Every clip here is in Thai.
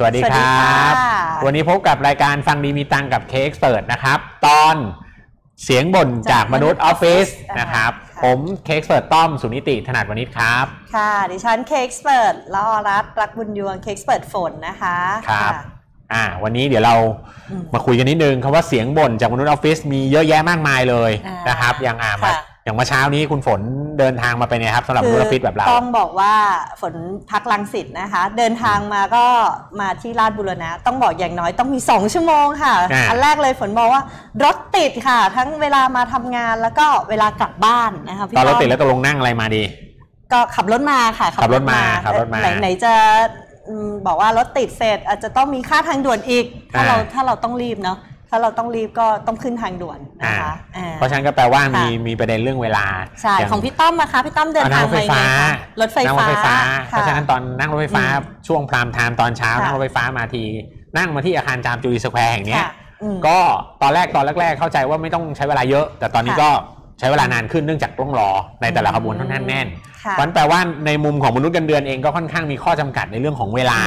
สวัสดีครับสวัสดีค่ะวันนี้พบกับรายการฟังดีมีตังกับ K-Expert นะครับ ตอนเสียงบ่นจากมนุษย์ออฟฟิศอ่านนะครับค่ะผม K-Expert ต้อมสุนิติถนัดวณิชครับ ค่ะดิฉัน K-Expert ละออรัตน์รักบุญยวง K-Expert ฝนนะคะครับะอ่าวันนี้เดี๋ยวเราอืมมาคุยกันนิดนึงคำว่าเสียงบ่นจากมนุษย์ออฟฟิศมีเยอะแยะมากมายเลยอ่านนะครับอย่างอ่ามาค่ะอย่างเมื่อเช้านี้คุณฝน เดินทางมาเป็นไงครับสำหรับมนุษย์ออฟฟิศแบบเราต้องบอกว่าฝนพักลังสิตนะคะ เดินทางมาก็มาที่ราชบุรณะ ต้องบอกอย่างน้อยต้องมี 2 ชั่วโมงค่ะอ่าอันแรกเลยฝนบอกว่ารถติดค่ะ ทั้งเวลามาทำงานแล้วก็เวลากลับบ้านนะคะพี่ตอนรถต้มติดแล้วตกลงนั่งอะไรมาดี ก็ขับรถมาค่ะ ขับรถมาขับรถมาไหนไหนจะอืมบอกว่ารถติดเสร็จอาจจะต้องมีค่าทางด่วนอีก ถ้าอ่าเราถ้าเราต้องรีบเนาะ ถ้าเราต้องรีบก็ต้องขึ้นทางด่วนนะคะอ่เพราะฉะนั้นก็แปลว่ามีค่ะมีประเด็นเรื่องเวลาใช่ย่าของพี่ต้อมนะคะพี่ต้อมเดินอะนั่ทางงรถไฟไปฟ้าไงคะรถไฟนั่งรฟ้าถไฟฟ้า เพค่ะราะฉะนั้นตอนนั่งรถไฟฟ้าอืมช่วง prime time ตอนเช้าค่ะนั่งรถไฟฟ้ามาทีนั่งมาที่อาคารจามจุรีสแควร์แห่งเนี้ยค่ะอืมก็ตอนแรกตอนแรกๆเข้าใจว่าไม่ต้องใช้เวลาเยอะ แต่ตอนนี้ค่ะก็ใช้เวลานานขึ้นเนื่องจากต้องรอในแต่ละขบวนค่อนข้างแน่นค่ะเพราะฉะนั้นแปลว่าในมุมของมนุษย์เงินเดือนเองก็ค่อนข้างมีข้อจำกัดในเรื่องของเวลา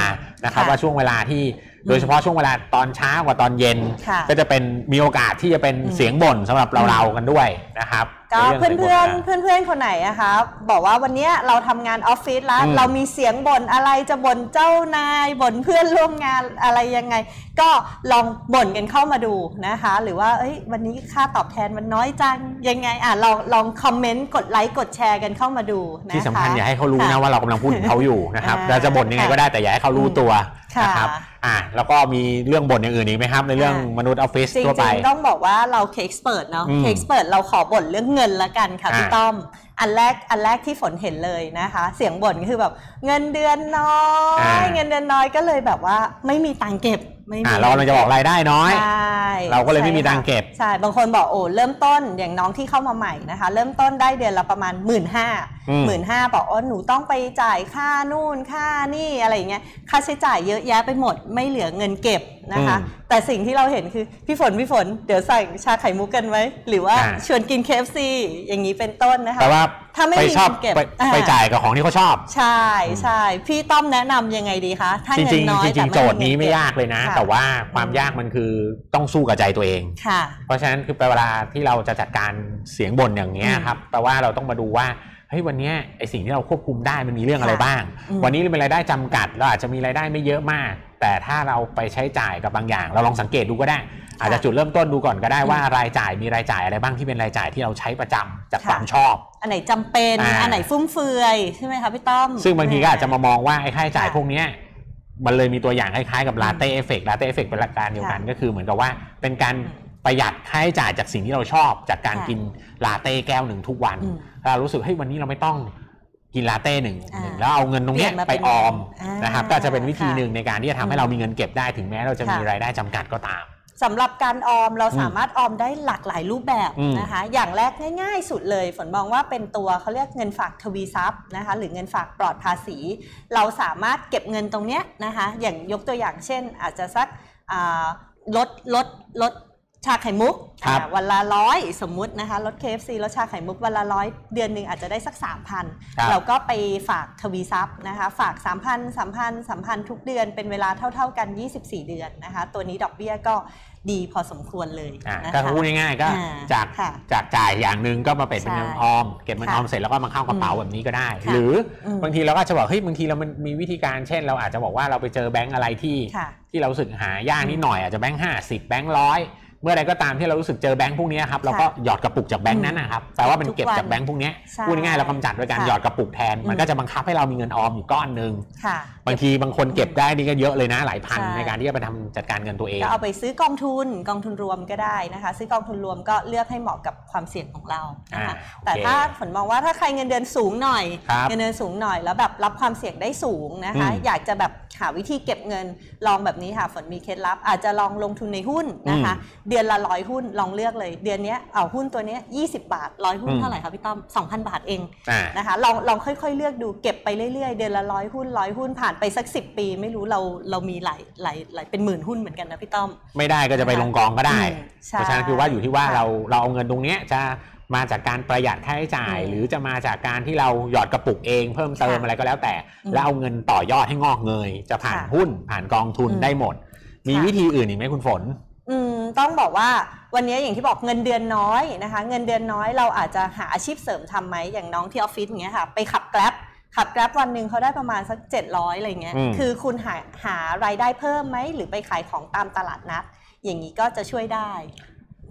นะครับค่ะว่าช่วงเวลาที่ โดยเฉพาะช่วงเวลาตอนเช้ากว่าตอนเย็นค่ะก็จะเป็นมีโอกาสที่จะเป็นอืมเสียงบ่นสำหรับเราๆกันด้วยนะครับ ก็ใรื่เพื่อนสียงเพื่อนบ่ะเพื่อนเพื่อนๆคนไหนอะคะบอกว่าวันเนี้ยเราทำงานออฟฟิศแล้วอืมเรามีเสียงบ่นอะไรจะบ่นเจ้านายบ่นเพื่อนร่วมงานอะไรยังไง ก็ลองบ่นกันเข้ามาดูนะคะ หรือว่าเอ้ยวันนี้ค่าตอบแทนมันน้อยจังยังไงอะลองลองคอมเมนต์กดไลค์กดแชร์กันเข้ามาดูนะคะที่สำคัญอย่าให้เขารู้นะค่ว่าเรากำลังพูดถึงเขาอยู่นะครับอ่าเราจะบ่นยังไงก็ได้แต่อย่าให้เขารู้ตัวค่ะนะครับอ่าแล้วก็มีเรื่องบ่นอย่างอื่นอีกไหมครับในเรื่องอ่ามมนุษย์ออฟฟิศจริทั่วไปงๆต้องบอกว่าเราเค e เปิดเนาะอืมเค e เปิดเราขอบ่นเรื่องเงินละกันค่ะอ่าพี่ต้อม อันแรกอันแรกที่ฝนเห็นเลยนะคะ เสียงบ่นก็คือแบบเงินเดือนน้อย เงินเดือนน้อยก็เลยแบบว่าไม่มีตังค์เก็บไม่มีอ่าเรากำลังจะบอกรายได้น้อย ใช่เราก็เลยไม่มีใช่ค่ะตังค์เก็บ ใช่บางคนบอกโอ้เริ่มต้นอย่างน้องที่เข้ามาใหม่นะคะ เริ่มต้นได้เดือนละประมาณ 1 5ื่นห้าอืม หมื่นห้าบอกว่าหนูต้องไปจ่ายค่านู่นค่านี่อะไรอย่างเงี้ยค่าใช้จ่ายเยอะแยะไปหมดไม่เหลือเงินเก็บนะคะ อืมแต่สิ่งที่เราเห็นคือ พี่ฝน พี่ฝน เดี๋ยวใส่ชาไข่มุกกันไว้หรือว่าอ่า ชวนกิน KFC อย่างนี้เป็นต้นนะคะ แต่ว่าถ้าไม่ไปมีชอบเงินเก็บไปอ่า ไปจ่ายกับของที่เขาชอบ ใช่ใช่พี่ต้อมแนะนำยังไงดีคะถ้าจเงิรินงน้อยๆจริแต่งๆโจทย์นี้ไม่ยากเลยนะค่แต่ว่าความยากมันคือต้องสู้กับใจตัวเองค่ะเพราะฉะนั้นคือเวลาที่เราจะจัดการเสียงบ่นอย่างเงี้ยอืมครับแปลว่าเราต้องมาดูว่าเฮ้ยวันเนี้ยไอสิ่งที่เราควบคุมได้มันมีเรื่องอะไรค่ะบ้างอืมวันนี้เรามีรายได้จำกัดเราอาจจะมีรายได้ไม่เยอะมาก แต่ถ้าเราไปใช้จ่ายกับบางอย่าง เราลองสังเกตดูก็ได้ อาจจะจุดเริ่มต้นดูก่อนก็ได้อืมว่ารายจ่ายมีรายจ่ายอะไรบ้างที่เป็นรายจ่ายที่เราใช้ประจำจากค่ะความชอบ อันไหนจำเป็นอ่าอันไหนฟุ่มเฟือยใช่ไหมคะพี่ต้อมซึ่งบางทีก็อาจจะมามองว่าไอ้ค่าใช้จ่ายค่ะพวกเนี้ย มันเลยมีตัวอย่างคล้ายๆกับ latte effect latte effect เป็นหลักการเดียวกันค่ะก็คือเหมือนกับว่าเป็นการอืมประหยัดค่าใช้จ่ายจากสิ่งที่เราชอบ จากการค่ะกินลาเต้แก้วหนึ่งทุกวันอืมเรารู้สึกเฮ้ยวันนี้เราไม่ต้องกินลาเต้หนึ่งอ่าหนึ่งแล้วเอาเงินตรงเนี้ยเปลี่ยนมาไปเป็นออมอ่านนะครับก็จะเป็นวิธีค่ะหนึ่งในการที่จะทำให้อืมเรามีเงินเก็บได้ถึงแม้เราจะมีค่ะรายได้จำกัดก็ตาม สำหรับการออมเราอืมสามารถออมได้หลากหลายรูปแบบอืมนะคะ อย่างแรกง่าย ๆ สุดเลยฝนมองว่าเป็นตัวเขาเรียกเงินฝากทวีทรัพย์นะคะ หรือเงินฝากปลอดภาษี เราสามารถเก็บเงินตรงเนี้ยนะคะ อย่างยกตัวอย่างเช่น อาจจะสักอ่าลดลดลดชาไข่มุกครับอ่าวันละร้อยสมมุตินะคะลด KFC ลดชาไข่มุกวันละร้อยเดือนหนึ่งอาจจะได้สัก 3,000ครับเราก็ไปฝากทวีทรัพย์นะคะ ฝาก 3,000 3,000 3,000 ทุกเดือนเป็นเวลาเท่า ๆกัน 24 เดือนนะคะ ตัวนี้ดอกเบี้ยก็ ดีพอสมควรเลยอ่านะก็คะพูดง่ายๆก็อ่าจากค่ะจากจ่ายอย่างหนึ่งก็มาเป็นเป็นใช่เงินออม เก็บเงินอค่ะอมเสร็จแล้วก็มาเข้ากระเป๋าแบบนี้ก็ได้ค่ะหรืออมบางทีเราก็อาจจะบอกเฮ้ยบางทีเรามันมีวิธีการเช่น เราอาจจะบอกว่าเราไปเจอแบงก์อะไรที่ค่ะที่เรารู้สึกหายากนิดอืมหน่อยอาจจะแบงค์ห้าสิบแบงค์ร้อย เมื่อใดก็ตามที่เรารู้สึกเจอแบงค์พวกนี้ครับเราก็หยอดกระปุกจากแบงค์นั้นนะครับแปลว่ามันเก็บจากแบงค์พวกนี้ใช่พูดง่ายๆเรากำจัดโดยการค่ะหยอดกระปุกแทน มันอืมก็จะบังคับให้เรามีเงินออมอยู่ก้อนหนึ่งค่ะบางทีบางคนเก็บได้นี่ก็เยอะเลยนะหลายพันใช่ในการที่จะไปทำจัดการเงินตัวเองก็เอาไปซื้อกองทุนกองทุนรวมก็ได้นะคะ ซื้อกองทุนรวมก็เลือกให้เหมาะกับความเสี่ยงของเรานะคะอ่าโอเคแต่ถ้าฝนมองว่าถ้าใครเงินเดือนสูงหน่อยครับเงินเดือนสูงหน่อยแล้วแบบรับความเสี่ยงได้สูงนะคะอืมอยากจะแบบหาวิธีเก็บเงินลองแบบนี้ค่ะฝนมีเคล็ดลับ อาจจะลองลงทุนในหุ้นนะคะเดือนละร้อยหุ้นลองเลือกเลย เดือนเนี้ยเอาหุ้นตัวเนี้ย20บาทร้อยหุ้นอืมเท่าไหร่คะพี่ต้อม2,000บาทเองอ่านะคะลองลองค่อยๆ เลือกดูเก็บไปเรื่อยๆ เดือนละร้อยหุ้นร้อยหุ้นผ่านไปสัก10ปี ไม่รู้เราเรามีหลายหลายหลายเป็นหมื่นหุ้นเหมือนกันนะพี่ต้อม ไม่ได้ก็จะไปลงกองก็ได้อืมใช่เพราะฉะนั้นคือว่าอยู่ที่ว่าค่ะเราเราเอาเงินตรงเนี้ยจะมาจากการประหยัดค่าใช้จ่ายอืมหรือจะมาจากการที่เราหยอดกระปุกเองเพิ่มเติมค่ะอะไรก็แล้วแต่อืมแล้วเอาเงินต่อยอดให้งอกเงย จะผ่านค่ะหุ้นผ่านกองทุนอืมได้หมด มีค่ะวิธีอื่นอีกไหมคุณฝน อืมต้องบอกว่าวันนี้อย่างที่บอกเงินเดือนน้อยนะคะ เงินเดือนน้อยเราอาจจะหาอาชีพเสริมทำไหมอย่างน้องที่ออฟฟิศอย่างเงี้ยค่ะ ไปขับแกร็บขับแกร็บวันหนึ่งเขาได้ประมาณสัก 700อะไรเงี้ย อืม คือคุณหาหารายได้เพิ่มไหม หรือไปขายของตามตลาดนัด อย่างนี้ก็จะช่วยได้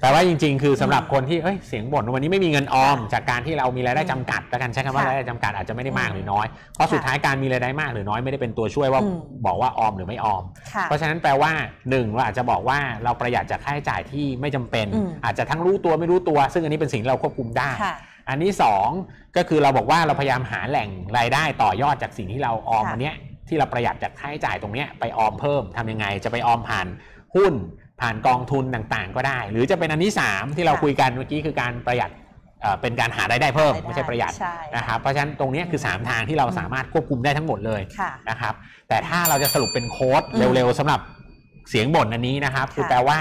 แต่ว่าจริง ๆ คือสำหรับอืมคนที่เอ้ยเสียงบ่นวันนี้ไม่มีเงินออมค่ะจากการที่เรามีรายได้จำกัดแล้วกันใช้คำว่าค่ะรายได้จำกัดอาจจะไม่ได้มากอืมหรือน้อยเพราะสุดค่ะท้ายการมีรายได้มากหรือน้อยไม่ได้เป็นตัวช่วยว่าอืมบอกว่าออมหรือไม่ออมค่ะเพราะฉะนั้นแปลว่าหนึ่งเราอาจจะบอกว่าเราประหยัดจากค่าใช้จ่ายที่ไม่จำเป็นอืมอาจจะทั้งรู้ตัวไม่รู้ตัว ซึ่งอันนี้เป็นสิ่งที่เราควบคุมได้ค่ะอันที่สองก็คือเราบอกว่าเราพยายามหาแหล่งรายได้ต่อยอดจากสิ่งที่เราออมค่ะอันเนี้ยที่เราประหยัดจากค่าใช้จ่ายตรงเนี้ยไปออมเพิ่มทำยังไงจะไปออมผ่านหุ้น ผ่านกองทุนต่างๆ ก็ได้ หรือจะเป็นอันที่สามที่เราค่ะคุยกันเมื่อกี้คือการประหยัดเอ่อเป็นการหารายได้เพิ่มรายได้ไม่ใช่ประหยัดใช่นะครับเพราะฉะนั้นตรงเนี้ยคือ 3 ทางที่เราอืมสามารถควบคุมได้ทั้งหมดเลยค่ะนะครับแต่ถ้าเราจะสรุปเป็นโค้ดอืมเร็วๆสำหรับเสียงบ่นอันนี้นะครับ คือค่ะแปลว่า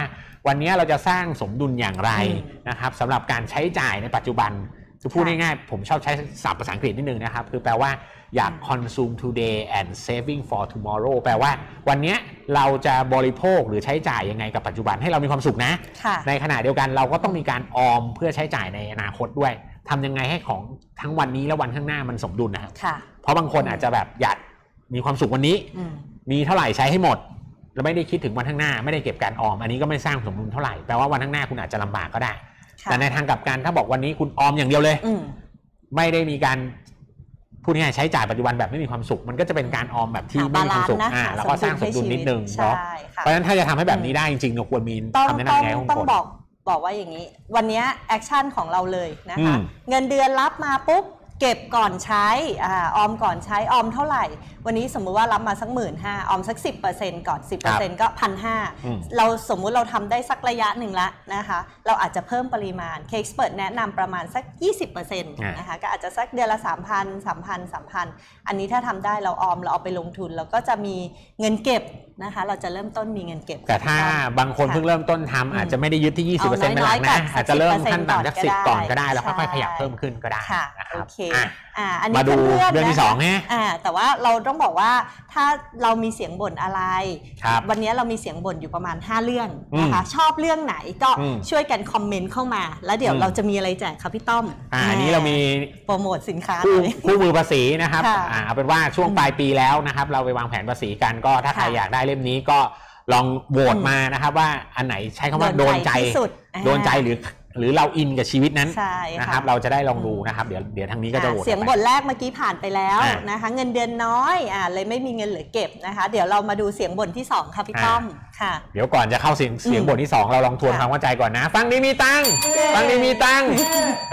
วันนี้เราจะสร้างสมดุลอย่างไรอืมนะครับสำหรับการใช้จ่ายในปัจจุบันคือพูดค่ะง่ายๆผมชอบใช้ศัพท์ภาษาอังกฤษนิดนึงนะครับ คือแปลว่า อยาก consume today and saving for tomorrow แปลว่าวันเนี้ยเราจะบริโภคหรือใช้จ่ายยังไงกับปัจจุบันให้เรามีความสุขนะค่ะในขณะเดียวกันเราก็ต้องมีการออมเพื่อใช้จ่ายในอนาคตด้วยทำยังไงให้ของทั้งวันนี้และวันข้างหน้ามันสมดุลนะครับค่ะเพราะบางคนอาจจะแบบอยากมีความสุขวันนี้อืมมีเท่าไหร่ใช้ให้หมดแล้วไม่ได้คิดถึงวันข้างหน้าไม่ได้เก็บการออม อันนี้ก็ไม่สร้างสมดุลเท่าไหร่แปลว่าวันข้างหน้าคุณอาจจะลำบากก็ได้ค่ะแต่ในทางกลับกันถ้าบอกวันนี้คุณออมอย่างเดียวเลยอืมไม่ได้มีการ พูดง่ายๆใช้จ่ายปัจจุบันแบบไม่มีความสุข มันก็จะเป็นการออมแบบที่หาไม่มีความสุขบาลานซ์นะอ่าหาแล้วก็สร้างสมดุลนิดนึงใช่เนาะค่ะเพราะฉะนั้นถ้าจะทำให้แบบนี้ได้จริงๆเราควรมีต้องคำแนะต้องนำไงให้คุณต้องผลบอกบอกว่าอย่างนี้ วันนี้ action ของเราเลยนะอืมคะเงินเดือนรับมาปุ๊บ เก็บก่อนใช้อาออมก่อนใช้ออมเท่าไหร่ วันนี้สมมุติว่ารับมาสักหมื่นห้าออมสัก 10%ก่อน 10%ก็พันห้าอืมเราสมมุติเราทำได้สักระยะหนึ่งละนะคะ เราอาจจะเพิ่มปริมาณ K-Expert แนะนำประมาณสัก 20%นะคะก็อาจจะสักเดือนละ 3,000 3,000 3,000 อันนี้ถ้าทำได้เราออมเราเอาไปลงทุน เราก็จะมีเงินเก็บนะคะเราจะเริ่มต้นมีเงินเก็บ แต่ถ้าบางคนค่ะเพิ่งเริ่มต้นทำอาจจะไม่ได้ยึดที่ 20%เอาเป็นหน้ลัอยกๆก่อนะนอาจจะเริ่ม10%ขั้นต่ำจากก่อนก็สิบก่อนก็ได้ได้แล้วค่อยๆใช่ขยับเพิ่มขึ้นก็ได้ค่ะนะครับโอเคอะอ่าอันนี้มาดูพื่นๆเรื่องที่นะสองฮะอ่าแต่ว่าเราต้องบอกว่าถ้าเรามีเสียงบ่นอะไรครับวันนี้เรามีเสียงบ่นอยู่ประมาณ 5 เรื่องนะคะอืมชอบเรื่องไหนก็อืมช่วยกันคอมเมนต์เข้ามา แล้วเดี๋ยวอืมเราจะมีอะไรแจกครับพี่ต้อมอ่าอันนี้เรามีโปรโมทสินค้าคู่เลยคู่มือภาษีนะครับค่ะอ่าเอาเป็นว่าช่วงอืมปลายปีแล้วนะครับ เราไปวางแผนภาษีกันก็ถ้าใครค่ะอยากได้เล่มนี้ก็ลองโหวตอืมมานะครับว่าอันไหนใช้คำว่าโดนใจที่สุดโดนใจหรือ หรือเราอินกับชีวิตนั้นใช่นะครับค่ะเราจะได้ลองดูนะครับเดี๋ยวเดี๋ยวทางนี้ก็จะโหวตอ่าเสียงออกบ่ไปนแรกเมื่อกี้ผ่านไปแล้วอ่านนะคะ เงินเดือนน้อยอ่าเลยไม่มีเงินเหลือเก็บนะคะ เดี๋ยวเรามาดูเสียงบ่นที่สองค่ะพี่อ่าต้อมค่ะ เดี๋ยวก่อนจะเข้าเสียงเสียงอืมบทที่สองเราลองทวนค่ะความเข้าใจก่อนนะ ฟังดีมีตังค์เย้ฟังดีมีตังค์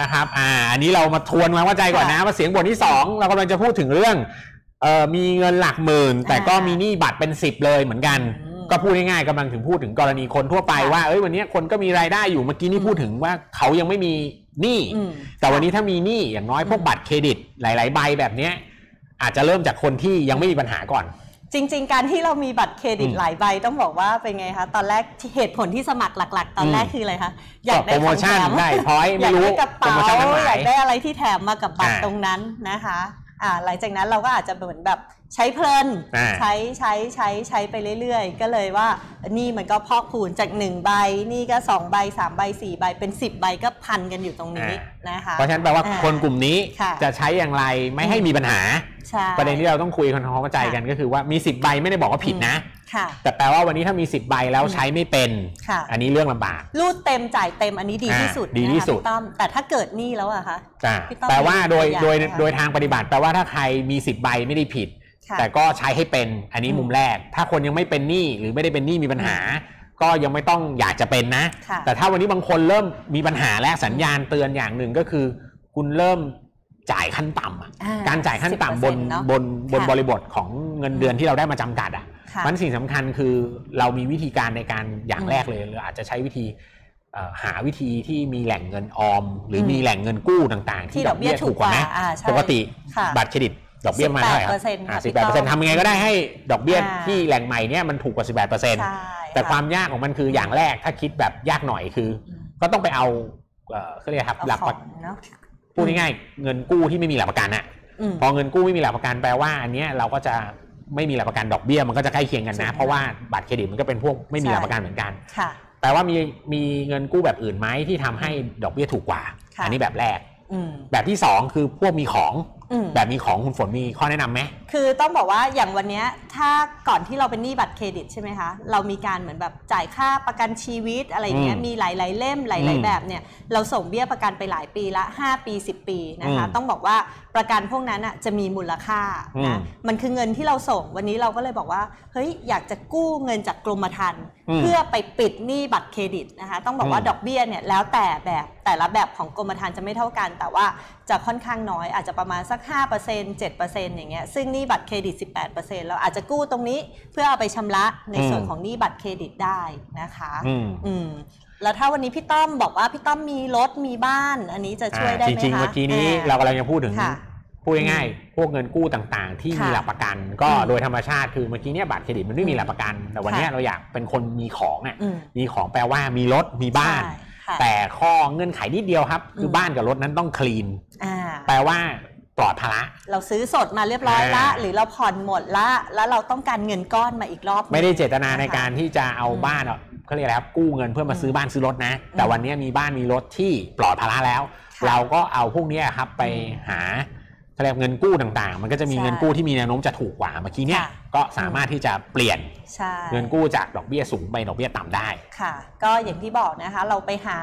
นะครับอ่าอันนี้เรามาทวนความเข้าใจก่อนนะค่ะว่าเสียงบทที่สองเรากำลังจะพูดถึงเรื่องเอ่อมีเงินหลักหมื่น แต่ก็อ่ามีมีหนี้บัตรเป็นสิบเลยเหมือนกันอืม ก็พูดง่ายๆกำลังถึงพูดถึงกรณีคนทั่วไปค่ะว่าเอ้ยวันนี้คนก็มีรายได้อยู่เมื่อกี้นี่อืมพูดถึงว่าเขายังไม่มีหนี้อืมแต่วันนี้ถ้ามีหนี้อย่างน้อยพวกอืมบัตรเครดิตหลาย ๆ ใบแบบเนี้ยอาจจะเริ่มจากคนที่ยังไม่มีปัญหาก่อน จริง ๆ การที่เรามีบัตรเครดิตอืมหลายใบต้องบอกว่าเป็นไงคะตอนแรกที่เหตุผลที่สมัครหลัก ๆ ตอนแรกอืมคืออะไรคะก็โปรโมชั่นของแถมได้พอยต์อไม่ยากรู้ได้กระโปรเป๋าโมชั่นทั้งหลาอยยากได้อะไรที่แถมมากับบัตรอ่าตรงนั้นนะคะอ่าหลังจากนั้นเราก็อาจจะเหมือนแบบ ใช้เพลินอ่าใช้ใช้ใช้ใช้ไปเรื่อยๆ ก็เลยว่านี่มันก็พอกพูนจาก 1 ใบ นี่ก็ 2 ใบ 3 ใบ 4 ใบเป็น 10 ใบก็พันกันอยู่ตรงนี้นะคะเพราะฉะนั้นแปลว่าอ่าคนกลุ่มนี้ค่ะจะใช้อย่างไรไม่ให้มีปัญหาใช่ประเด็นที่เราต้องคุยกันทำความเข้าใจกันก็คือว่ามี 10 ใบไม่ได้บอกว่าผิดนะค่ะแต่แปลว่าวันนี้ถ้ามี 10 ใบแล้วใช้ไม่เป็นค่ะอันนี้เรื่องลำบากรูดเต็มจ่ายเต็มอันนี้ดีที่สุดอ่าดีที่สุดนะคะพี่ต้อมแต่ถ้าเกิดหนี้แล้วอะคะอ่าพี่ต้อมแปลว่าโดยมีตัวอย่างโดยไหมคะโดยทางปฏิบัติแปลว่าถ้าใครมี 10 ใบไม่ได้ผิดค่ะ แต่ก็ใช้ให้เป็นอันนี้อืมมุมแรก ถ้าคนยังไม่เป็นหนี้หรือไม่ได้เป็นหนี้มีปัญหา ก็ยังไม่ต้องอยากจะเป็นนะค่ะแต่ถ้าวันนี้บางคนเริ่มมีปัญหาและสัญญาณเตือนอย่างหนึ่งก็คือ คุณเริ่มจ่ายขั้นต่ำอะอ่การจ่ายขั้นต่ำบน10%เนอะบนบนค่ะบริบทของเงินเดือนที่เราได้มาจำกัดอะค่ะมันสิ่งสำคัญคือเรามีวิธีการในการอย่างอืมแรกเลยเราอาจจะใช้วิธีเอ่อหาวิธีที่มีแหล่งเงินออม หรืออมมีแหล่งเงินกู้ต่าง ๆ ที่ที่ดอกเบี้ยดอกเบี้ยถูกกว่านะถูกกว่าอ่าใช่ปกติค่ะบัตรเครดิต ดอกเบี้ยมาเท่าไหร่ครับ18%ค่ะสิบพี่แปดต้เปอร์อเซ็นต์ทำยังไงก็ได้ให้ดอกเบี้ยอ่าที่แหล่งใหม่เนี่ยมันถูกกว่าสิบแปดเปอร์เซ็นต์ใช่แต่ะความยากของมันคืออย่างแรกถ้าคิดแบบยากหน่อยคืออืมก็ต้องไปเอาเอ่อเขาเรียกครับเอาหลักขปอระงเนาะพูดง่ายๆเงินกู้ที่ไม่มีหลักประกันอะอืมพอเงินกู้ไม่มีหลักประกันแปลว่า อันเนี้ยเราก็จะไม่มีหลักประกันดอกเบี้ยมันก็จะใกล้เคียงกันนะใช่เพราะว่าบัตรเครดิตมันก็เป็นพวกไม่มีหลักประกันเหมือนกันค่ะแปลว่ามีมีเงินกู้แบบอื่นไหมที่ทำให้ดอกเบี้ยถูกกว่าค่ะอันนี้แบบแรกอืมแบบที่สองคือพวกมีของอืม แบบมีของคุณฝนมีข้อแนะนำไหม คือต้องบอกว่าอย่างวันเนี้ยถ้าก่อนที่เราเป็นหนี้บัตรเครดิตใช่ไหมคะ เรามีการเหมือนแบบจ่ายค่าประกันชีวิตอะไรเงี้ยอืมมีหลาย ๆ เล่มหอืลายมๆ แบบเนี่ยเราส่งเบี้ยประกันไปหลายปีละ 5 ปี 10 ปีนะคะ อืมต้องบอกว่าประกันพวกนั้นอะจะมีมูลค่าอืนะมมันคือเงินที่เราส่งวันนี้เราก็เลยบอกว่าเฮ้ยอยากจะกู้เงินจากกรมธรรม์อืมเพื่อไปปิดหนี้บัตรเครดิตนะคะต้องบอกว่าอืม ดอกเบี้ยเนี่ยแล้วแต่แบบแต่ละแบบของกรมธรรม์จะไม่เท่ากัน แต่ว่าจะค่อนข้างน้อยอาจจะประมาณสัก5% 7%อย่างเงี้ยซึ่งหนี้บัตรเครดิต 18%เราอาจจะกู้ตรงนี้เพื่อเอาไปชำระในส่วนอืมของหนี้บัตรเครดิตได้นะคะอืมอืมแล้วถ้าวันนี้พี่ต้อมบอกว่าพี่ต้อมมีรถมีบ้าน อันนี้จะช่วยได้อ่าไหมจริงๆคะเมื่อกี้นี้อ่เรากำลังจะพูดถึงค่ะพูดง่ายๆพวกเงินกู้ต่างๆ ที่ค่ะมีหลักประกัน ก็อืมโดยธรรมชาติคือเมื่อกี้เนี่ยบัตรเครดิตมันไม่มีหลักประกัน แต่วันเนี้ยค่ะเราอยากเป็นคนมีของอะอืมมีของแปลว่ามีรถมีบ้านใช่ค่ะแต่ข้อเงื่อนไขนิดเดียวครับ คือมบ้านกับรถนั้นต้องคลีนอ่าแปลว่า ปลอดภาระเราซื้อสดมาเรียบร้อยละอ่าหรือเราผ่อนหมดละ แล้วเราต้องการเงินก้อนมาอีกรอบหนึ่งไม่ได้เจตนาในนะคะการที่จะเอาอืมบ้านอะเขาเรียกอะไรครับกู้เงินเพื่อมาซื้อบ้านซื้อรถนะ แต่อืมวันนี้มีบ้านมีรถที่ปลอดภาระแล้วค่ะเราก็เอาพวกเนี้ยครับไปอืมหา เขาเรียกเงินกู้ต่างๆ มันก็จะมีใช่เงินกู้ที่มีแนวโน้มจะถูกกว่าเมื่อกี้เนี่ยค่ะก็สามารถที่จะเปลี่ยนใช่เงินกู้จากดอกเบี้ยสูงไปดอกเบี้ยต่ำได้ค่ะ ก็อย่างที่บอกนะคะเราไปหา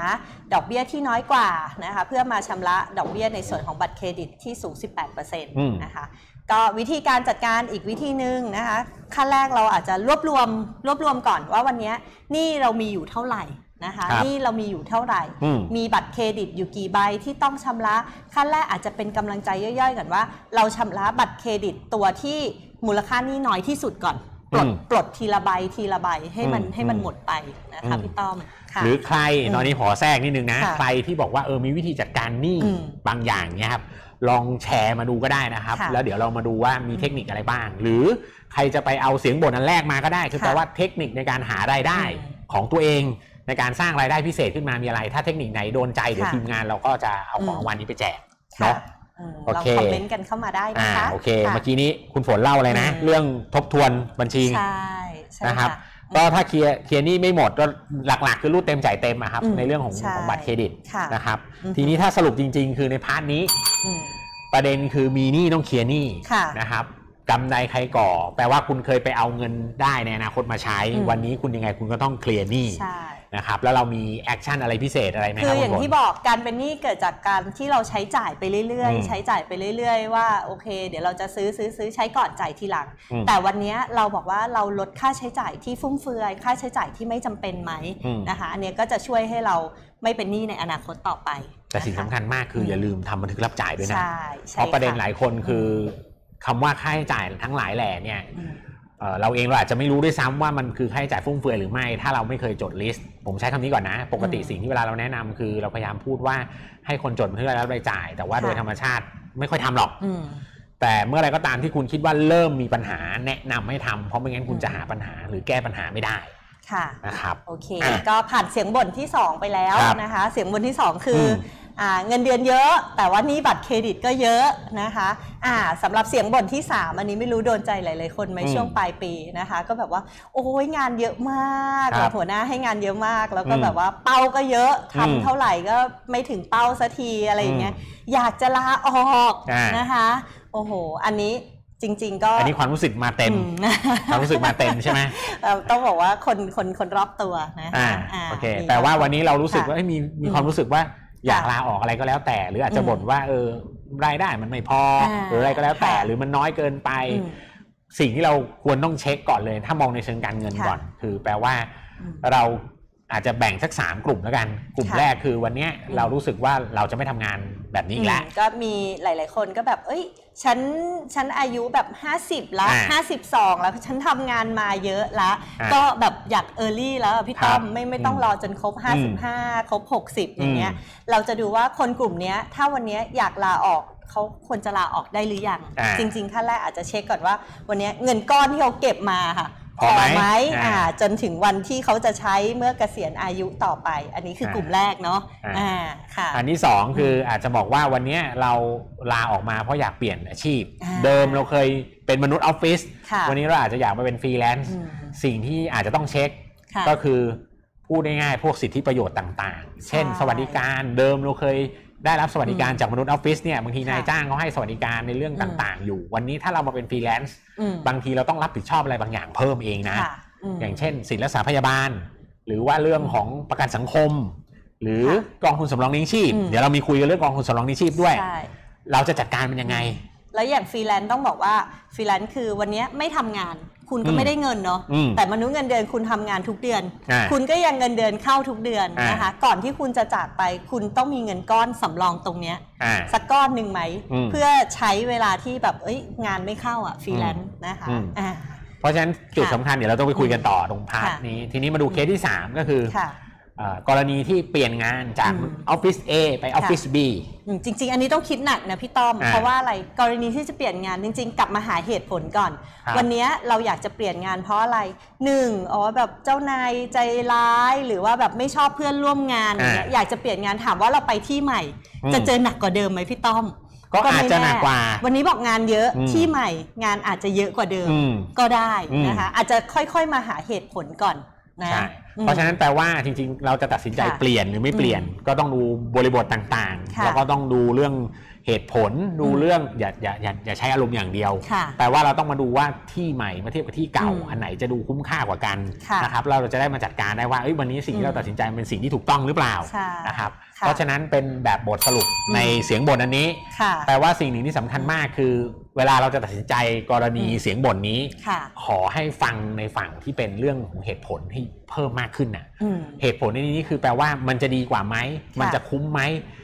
ดอกเบี้ยที่น้อยกว่านะคะเพื่อมาชำระดอกเบี้ยในส่วนของบัตรเครดิตที่สูง 18%อืมนะคะก็วิธีการจัดการอีกวิธีหนึ่งนะคะขั้นแรกเราอาจจะรวบรวมรวบรวมก่อนว่าวันเนี้ยหนี่เรามีอยู่เท่าไหร่ นะคะครับหนี่เรามีอยู่เท่าไหร่อืมมีบัตรเครดิตอยู่กี่ใบที่ต้องชำระขั้นแรกอาจจะเป็นกำลังใจย่อยๆก่อนว่า เราชำระบัตรเครดิตตัวที่มูลค่าหนี้น้อยที่สุดก่อนปลดอืมปลดทีละใบทีละใบให้มันอืมให้มันอืมหมดไปนะคะอืมพี่ต้อมค่ะหรือใครอืมตอนนี้ขอแทรกนิดนึงนะค่ะใครที่บอกว่าเออมีวิธีจัดการหนี้อืมบางอย่างเนี่ยครับลองแชร์มาดูก็ได้นะครับค่ะแล้วเดี๋ยวเรามาดูว่ามีเทคนิคอะไรบ้าง หรือใครจะไปเอาเสียงบ่นอันแรกมาก็ได้ คือค่ะแปลว่าเทคนิคในการหารายได้อืมของตัวเอง ในการสร้างรายได้พิเศษขึ้นมามีอะไร ถ้าเทคนิคไหนโดนใจเดี๋ยวค่ะทีมงานเราก็จะเอาของอืมรางวัลนี้ไปแจกค่ะเนาะอืมโอเคลองคอมเมนต์กันเข้ามาได้นะอ่าคะโอเคค่ะเมื่อกี้นี้คุณฝนเล่าอะไรนะอืมเรื่องทบทวนบัญชีใช่ใช่นะครับค่ะก็ถ้าเคลียร์เคลียร์หนี้ไม่หมดก็หลักๆ คือรูดเต็มจ่ายเต็มอะครับอืมในเรื่องของใช่ของบัตรเครดิตค่ะนะครับอือฮึทีนี้ถ้าสรุปจริง ๆ คือใน part นี้อืมประเด็นคือมีหนี้ต้องเคลียร์หนี้ค่ะนะครับกำไรใครก่อ แปลว่าคุณเคยไปเอาเงินได้ในอนาคตมาใช้อืมวันนี้คุณยังไงคุณก็ต้องเคลียร์หนี้ใช่ นะครับแล้วเรามี action อะไรพิเศษอะไรไหมคคืรับออย่างคุณฝนที่บอกการเป็นหนี้เกิดจากการที่เราใช้จ่ายไปเรื่อยอืมๆใช้จ่ายไปเรื่อย ๆ ว่าโอเค เดี๋ยวเราจะซื้อซื้อซื้อใช้ก่อนจ่ายทีหลังอืมแต่วันเนี้ยเราบอกว่าเราลดค่าใช้จ่ายที่ฟุ่มเฟือย ค่าใช้จ่ายที่ไม่จำเป็นไหมอืมนะคะอันเนี้ยก็จะช่วยให้เราไม่เป็นหนี้ในอนาคตต่อไป แต่สิ่งนะะสำคัญมากคืออย่าลืมทำบันทึกรับจ่ายด้วยนะใช่ใช่เพราะประเด็นค่หลายคนคือคำว่าค่าใช้จ่ายทั้งหลายแหล่เนี่ยอืม เอ่อเราเองเราอาจจะไม่รู้ด้วยซ้ำว่ามันคือค่าใช้จ่ายฟุ่มเฟือยหรือไม่ ถ้าเราไม่เคยจดลิสต์ ผมใช้คำนี้ก่อนนะ ปกติอืมสิ่งที่เวลาเราแนะนำคือเราพยายามพูดว่าให้คนจดบันทึกรายรับรายจ่าย แต่ว่าค่ะโดยธรรมชาติไม่ค่อยทำหรอกอืมแต่เมื่อไหรก็ตามที่คุณคิดว่าเริ่มมีปัญหาแนะนำให้ทำเพราะไม่งั้นคุณอืมจะหาปัญหาหรือแก้ปัญหาไม่ได้ค่ะนะครับโอเคอะก็ผ่านเสียงบ่นที่ 2 ไปแล้วครับนะคะ เสียงบ่นที่ 2 คืออมอ่า เงินเดือนเยอะ แต่ว่าหนี่บัตรเครดิตก็เยอะนะคะอ่าสำหรับเสียงบ่นที่ 3 อันนี้ไม่รู้โดนใจหลาย ๆ คนไหมอืมช่วงปลายปีนะคะ ก็แบบว่า โอ้ยงานเยอะมากครับหัวหน้าให้งานเยอะมาก แล้วก็อืมแบบว่าเป้าก็เยอะอืมทำเท่าไหร่ก็ไม่ถึงเป้าสักทีอะไรอย่างเงี้ยอือยากจะลาออกอ่านนะคะโอ้โห อันนี้จริง ๆ ก็ อันนี้ความรู้สึกมาเต็มอืมความรู้สึกมาเต็มใช่ไหมเอ่อต้องบอกว่าคนคนคนรอบตัวนะอ่าคะอ่าโอเคมีแต่ว่าวันนี้เรารู้สึกค่ะว่าเอ้ยมีมีอืมความรู้สึกว่า อยากค่ะลาออกอะไรก็แล้วแต่ หรืออาจจะอืมบ่นว่าเออรายได้มันไม่พออาหรืออะไรก็แล้วแต่ค่ะหรือมันน้อยเกินไปอืมสิ่งที่เราควรต้องเช็คก่อนเลย ถ้ามองในเชิงการเงินค่ะก่อน คือแปลว่าอืมเรา อาจจะแบ่งสักสามกลุ่มแล้วกัน กลุ่มค่ะแรกคือวันเนี้ยเรารู้สึกว่าเราจะไม่ทำงานแบบนี้อีกแล้วอืมก็มีหลาย ๆ คนก็แบบ เอ้ย ฉัน ฉันอายุแบบ 50 แล้วอ่า52 แล้ว ฉันทำงานมาเยอะแล้วอ่าก็แบบอยากเออร์ลี่แล้วอะพี่ต้อมครับไม่ไม่ต้องอืมรอจนครบอืม55 ครบ 60 อย่างเงี้ยอืมเราจะดูว่าคนกลุ่มเนี้ยถ้าวันเนี้ยอยากลาออกเขาควรจะลาออกได้หรือยังอ่าจริง ๆ ขั้นแรกอาจจะเช็คก่อนว่า วันเนี้ยเงินก้อนที่เขาเก็บมาค่ะ พอไหมอ่าอ่าจนถึงวันที่เขาจะใช้เมื่อเกษียณอายุต่อไป อันนี้คืออ่ากลุ่มแรกเนาะอ่าอ่าค่ะอันที่สองคืออาจจะบอกว่าวันเนี้ยเราลาออกมาเพราะอยากเปลี่ยนอาชีพอ่าเดิมเราเคยเป็นมนุษย์ออฟฟิศค่ะวันนี้เราอาจจะอยากมาเป็นฟรีแลนซ์อืมสิ่งที่อาจจะต้องเช็คค่ะก็คือพูดง่ายๆพวกสิทธิประโยชน์ต่าง ๆ เช่นใช่สวัสดิการเดิมเราเคย ได้รับสวัสดิการอืมจากมนุษย์ออฟฟิศเนี่ยบางทีค่ะนายจ้างเขาให้สวัสดิการในเรื่องอืมต่างๆ อยู่ วันนี้ถ้าเรามาเป็นฟรีแลนซ์อืมบางทีเราต้องรับผิดชอบอะไรบางอย่างเพิ่มเองนะค่ะมอย่างเช่น สิทธิรักษาพยาบาล หรือว่าเรื่องของประกันสังคม หรือค่ะกองทุนสำรองเลี้ยงชีพอืมเดี๋ยวเรามีคุยกันเรื่องกองทุนสำรองเลี้ยงชีพด้วยใช่เราจะจัดการมันยังไง แล้วอย่างฟรีแลนซ์ต้องบอกว่าฟรีแลนซ์คือวันเนี้ยไม่ทำงาน คุณก็อืมไม่ได้เงินเนาะอืมแต่มนุษย์เงินเดือนคุณทำงานทุกเดือนอ่าคุณก็ยังเงินเดือนเข้าทุกเดือนอ่านนะคะก่อนที่คุณจะจากไปคุณต้องมีเงินก้อนสำรองตรงเนี้ยอ่าสักก้อนหนึ่งไหมอืมเพื่อใช้เวลาที่แบบเอ้ยงานไม่เข้าอะฟรีแลนซ์นะคะอืมอ่าเพราะฉะนั้นจุดค่ะสำคัญเดี๋ยวเราต้องไปคุยกันต่อตรงพาร์ทค่ะนี้ ทีนี้มาดูเคสที่ 3 ก็คือค่ะเอ่อ กรณีที่เปลี่ยนงานจากอืมออฟฟิศ A ไปออฟฟิศ B อืมจริง ๆ อันนี้ต้องคิดหนักนะพี่ต้อมอ่าเพราะว่าอะไรกรณีที่จะเปลี่ยนงานจริง ๆ กลับมาหาเหตุผลก่อนครับวันเนี้ยเราอยากจะเปลี่ยนงานเพราะอะไรหนึ่งอ๋อแบบเจ้านายใจร้ายหรือว่าแบบไม่ชอบเพื่อนร่วมงานอย่างเงี้ยอยากจะเปลี่ยนงานถามว่าเราไปที่ใหม่อืมจะเจอหนักกว่าเดิมไหมพี่ต้อมก็อาจจะหนักกว่า วันนี้บอกงานเยอะอืมที่ใหม่งานอาจจะเยอะกว่าเดิมอืมก็ได้อืมนะคะอาจจะค่อยๆมาหาเหตุผลก่อน นะใช่อืมเพราะฉะนั้นแปลว่าจริงๆ เราจะตัดสินใจค่ะเปลี่ยนหรือไม่เปลี่ยนอืมก็ต้องดูบริบทต่างค่ะๆแล้วก็ต้องดูเรื่องเหตุผลดูอืมเรื่องอย่าอย่าอย่าอย่าใช้อารมณ์อย่างเดียวค่ะแปลว่าเราต้องมาดูว่าที่ใหม่มาเทียบกับที่เก่าอืมอันไหนจะดูคุ้มค่ากว่ากันค่ะนะครับเราจะได้มาจัดการได้ว่าเอ้ยวันนี้สิ่งที่เราอืมตัดสินใจมันเป็นสิ่งที่ถูกต้องหรือเปล่าใช่นะครับค่ะ เพราะฉะนั้นเป็นแบบบทสรุปอืมในเสียงบ่นอันนี้ค่ะแปลว่าสิ่งหนึ่งที่สำคัญมากคือ เวลาเราจะตัดสินใจกรณีอืมเสียงบ่นนี้ค่ะขอให้ฟังในฝั่งที่เป็นเรื่องของเหตุผลให้เพิ่มมากขึ้นน่ะอืมเหตุผลในนี้คือแปลว่ามันจะดีกว่าไหม มันจะคุ้มไหม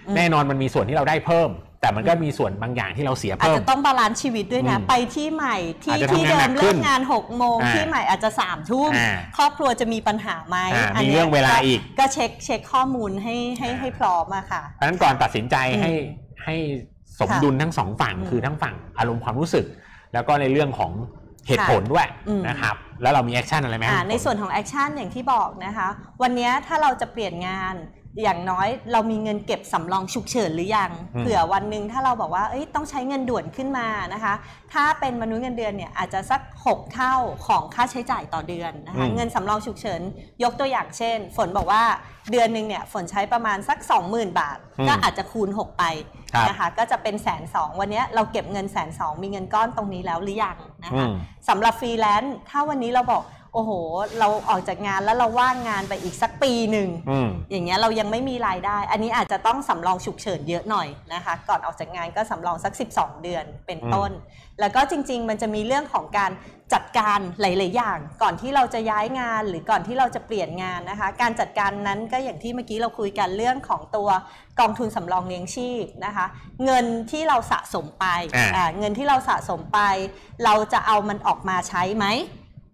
อืมแน่นอนมันมีส่วนที่เราได้เพิ่ม แต่มันก็มีส่วนบางอย่างที่เราเสียอาจเพิ่ม จะต้อง balance ชีวิตด้วยนะ อืมไปที่ใหม่ที่อาจจะที่ทำงานเดิหนัมกขึ้เลินกงาน6กโมงอ่าที่ใหม่อาจจะ3ามทุ่มอ่าครอบครัวจะมีปัญหาไหมอ่าอันมีนี้ยเรื่องเวลาอีกก็เช็คเช็คข้อมูลให้ให้ให้พร้อมอะค่ะ เพราะฉะนั้นก่อนตัดสินใจอืมให้ให้สมดุลทั้งสองฝั่งอืมคือทั้งฝั่งอารมณ์ความรู้สึก แล้วก็ในเรื่องของเหตุผลด้วยอืม นะครับ แล้วเรามี action อะไรไหมอ่าครับในส่วนของ action อย่างที่บอกนะคะ วันนี้ถ้าเราจะเปลี่ยนงาน อย่างน้อยเรามีเงินเก็บสำรองฉุกเฉินหรือยังอืมเผื่อวันหนึ่งถ้าเราบอกว่าเอ้ยต้องใช้เงินด่วนขึ้นมานะคะ ถ้าเป็นมนุษย์เงินเดือนเนี่ยอาจจะสัก 6 เท่าของค่าใช้จ่ายต่อเดือนนะคะอืมเงินสำรองฉุกเฉินยกตัวอย่างเช่น ฝนบอกว่าเดือนหนึ่งเนี่ยฝนใช้ประมาณสัก 20,000 บาท ก็อาจจะคูณ 6 ไปครับนะคะก็จะเป็นแสนสองวันนี้เราเก็บเงินแสนสองมีเงินก้อนตรงนี้แล้วหรือยังนะคะอืมสำหรับฟรีแลนซ์ถ้าวันนี้เราบอก โอ้โห เราออกจากงานแล้วเราว่างงานไปอีกสักปีหนึ่งอืม อย่างเงี้ยเรายังไม่มีรายได้ อันนี้อาจจะต้องสำรองฉุกเฉินเยอะหน่อยนะคะ ก่อนออกจากงานก็สำรองสัก 12 เดือนเป็นต้น แล้วก็จริง ๆ มันจะมีเรื่องของการจัดการหลาย ๆ อย่าง ก่อนที่เราจะย้ายงานหรือก่อนที่เราจะเปลี่ยนงานนะคะ การจัดการนั้นก็อย่างที่เมื่อกี้เราคุยกันเรื่องของตัวกองทุนสำรองเลี้ยงชีพนะคะ เงินที่เราสะสมไปอ่า อ่าเงินที่เราสะสมไป เราจะเอามันออกมาใช้ไหม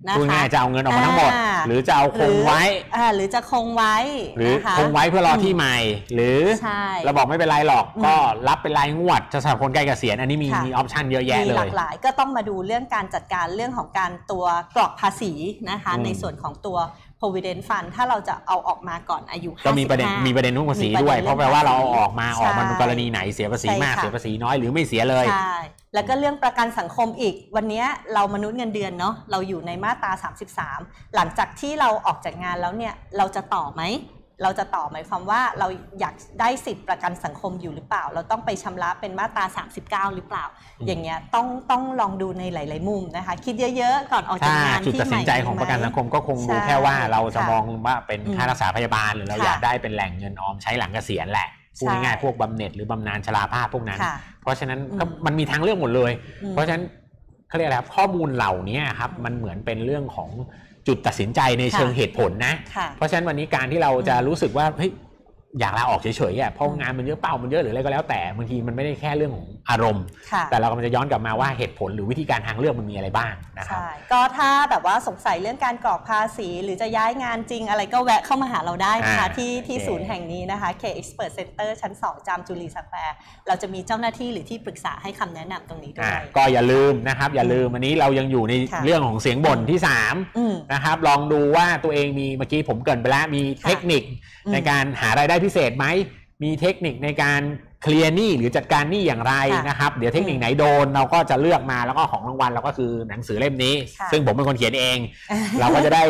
นะพูดคะง่ายๆจะเอาเงินออกมาทั้งหมดอ่าหรือจะเอาคงไว้รืออ่าหรือจะคงไว้ หรือนะคะคงไว้เพื่อรอที่ใหม่ หรือใช่เราบอกไม่เป็นไรหรอกอืมก็รับเป็นรายงวดจะสำหรับคนใกล้เกษียณอันนี้มีค่ะมีออปชันเยอะแยะเลมีหลายกหลาย ก็ต้องมาดูเรื่องการจัดการเรื่องของการตัวกรอกภาษีนะคะอืมในส่วนของตัว provident fund ถ้าเราจะเอาออกมาก่อนอายุก็มีประเด็น55มีประเด็นเรื่องภาษีมีประเด็นด้วย เพราะแปลว่าเราเอาออกมาใช่ออกมันกรณีไหนเสียภาษีใช่มากค่ะเสียภาษีน้อยหรือไม่เสียเลยใช่ แล้วก็เรื่องประกันสังคมอีก วันนี้เรามนุษย์เงินเดือนเนาะเราอยู่ในมาตรา 33 หลังจากที่เราออกจากงานแล้วเนี่ยเราจะต่อไหมเราจะต่อหมายความว่าเราอยากได้สิทธิ์ประกันสังคมอยู่หรือเปล่า เราต้องไปชำระเป็นมาตรา 39 หรือเปล่าอืมอย่างเงี้ยต้องต้องลองดูในหลาย ๆ มุมนะคะ คิดเยอะ ๆ ก่อนออกจาถ้ากงานจุดที่ตัดสินใจของใหม่ประกันสังคมก็คงดูใช่แค่ว่าเราจะค่ะมองว่าเป็นอืมค่ารักษาพยาบาลหรือเราค่ะอยากได้เป็นแหล่งเงินออมใช้หลังเกษียณแหละ พูดใช่ง่ายๆพวกบำเหน็จหรือบำนาญชราภาพพวกนั้นค่ะเพราะฉะนั้นก็อืมมันมีทางเลือกหมดเลยอืมเพราะฉะนั้นเขาเรียกอะไรครับข้อมูลเหล่านี้ครับมันเหมือนเป็นเรื่องของจุดตัดสินใจในเชิงเหตุผลนะค่ะเพราะฉะนั้นวันนี้การที่เราจะรู้สึกว่าเฮ้ย อยากลาออกเฉยๆอะเพราะงานมันเยอะเป้ามันเยอะหรืออะไรก็แล้วแต่บางทีมันไม่ได้แค่เรื่องของอารมณ์ค่ะแต่เรากำลังจะย้อนกลับมาว่าเหตุผลหรือวิธีการทางเลือกมันมีอะไรบ้างนะครับใช่ก็ถ้าแบบว่าสงสัยเรื่องการกรอกภาษี หรือจะย้ายงานจริงอะไรก็แวะเข้ามาหาเราได้นะคะอ่าที่ที่โอเคศูนย์แห่งนี้นะคะ K-Expert Center ชั้น 2 จามจุรีสแควร์เราจะมีเจ้าหน้าที่หรือที่ปรึกษาให้คำแนะนำตรงนี้ด้วอ่ายก็อย่าลืมนะครับอย่าลืมอันนี้เรายังอยู่ในค่ะเรื่องของเสียงบ่นที่สามอืมนะครับลองดูว่าตัวเองมีเมื่อกี้ผมเกริ่นไปแล้วมีค่ะเทคนิคอืมในการหารายได้พิเศษไหม มีเทคนิคในการเคลียร์หนี้หรือจัดการหนี้อย่างไรค่ะนะครับ เดี๋ยวเทคนิคไหนโดนเราก็จะเลือกมาแล้วก็ของรางวัลเราก็คือหนังสือเล่มนี้ค่ะซึ่งผมเป็นคนเขียนเอง เราก็จะได้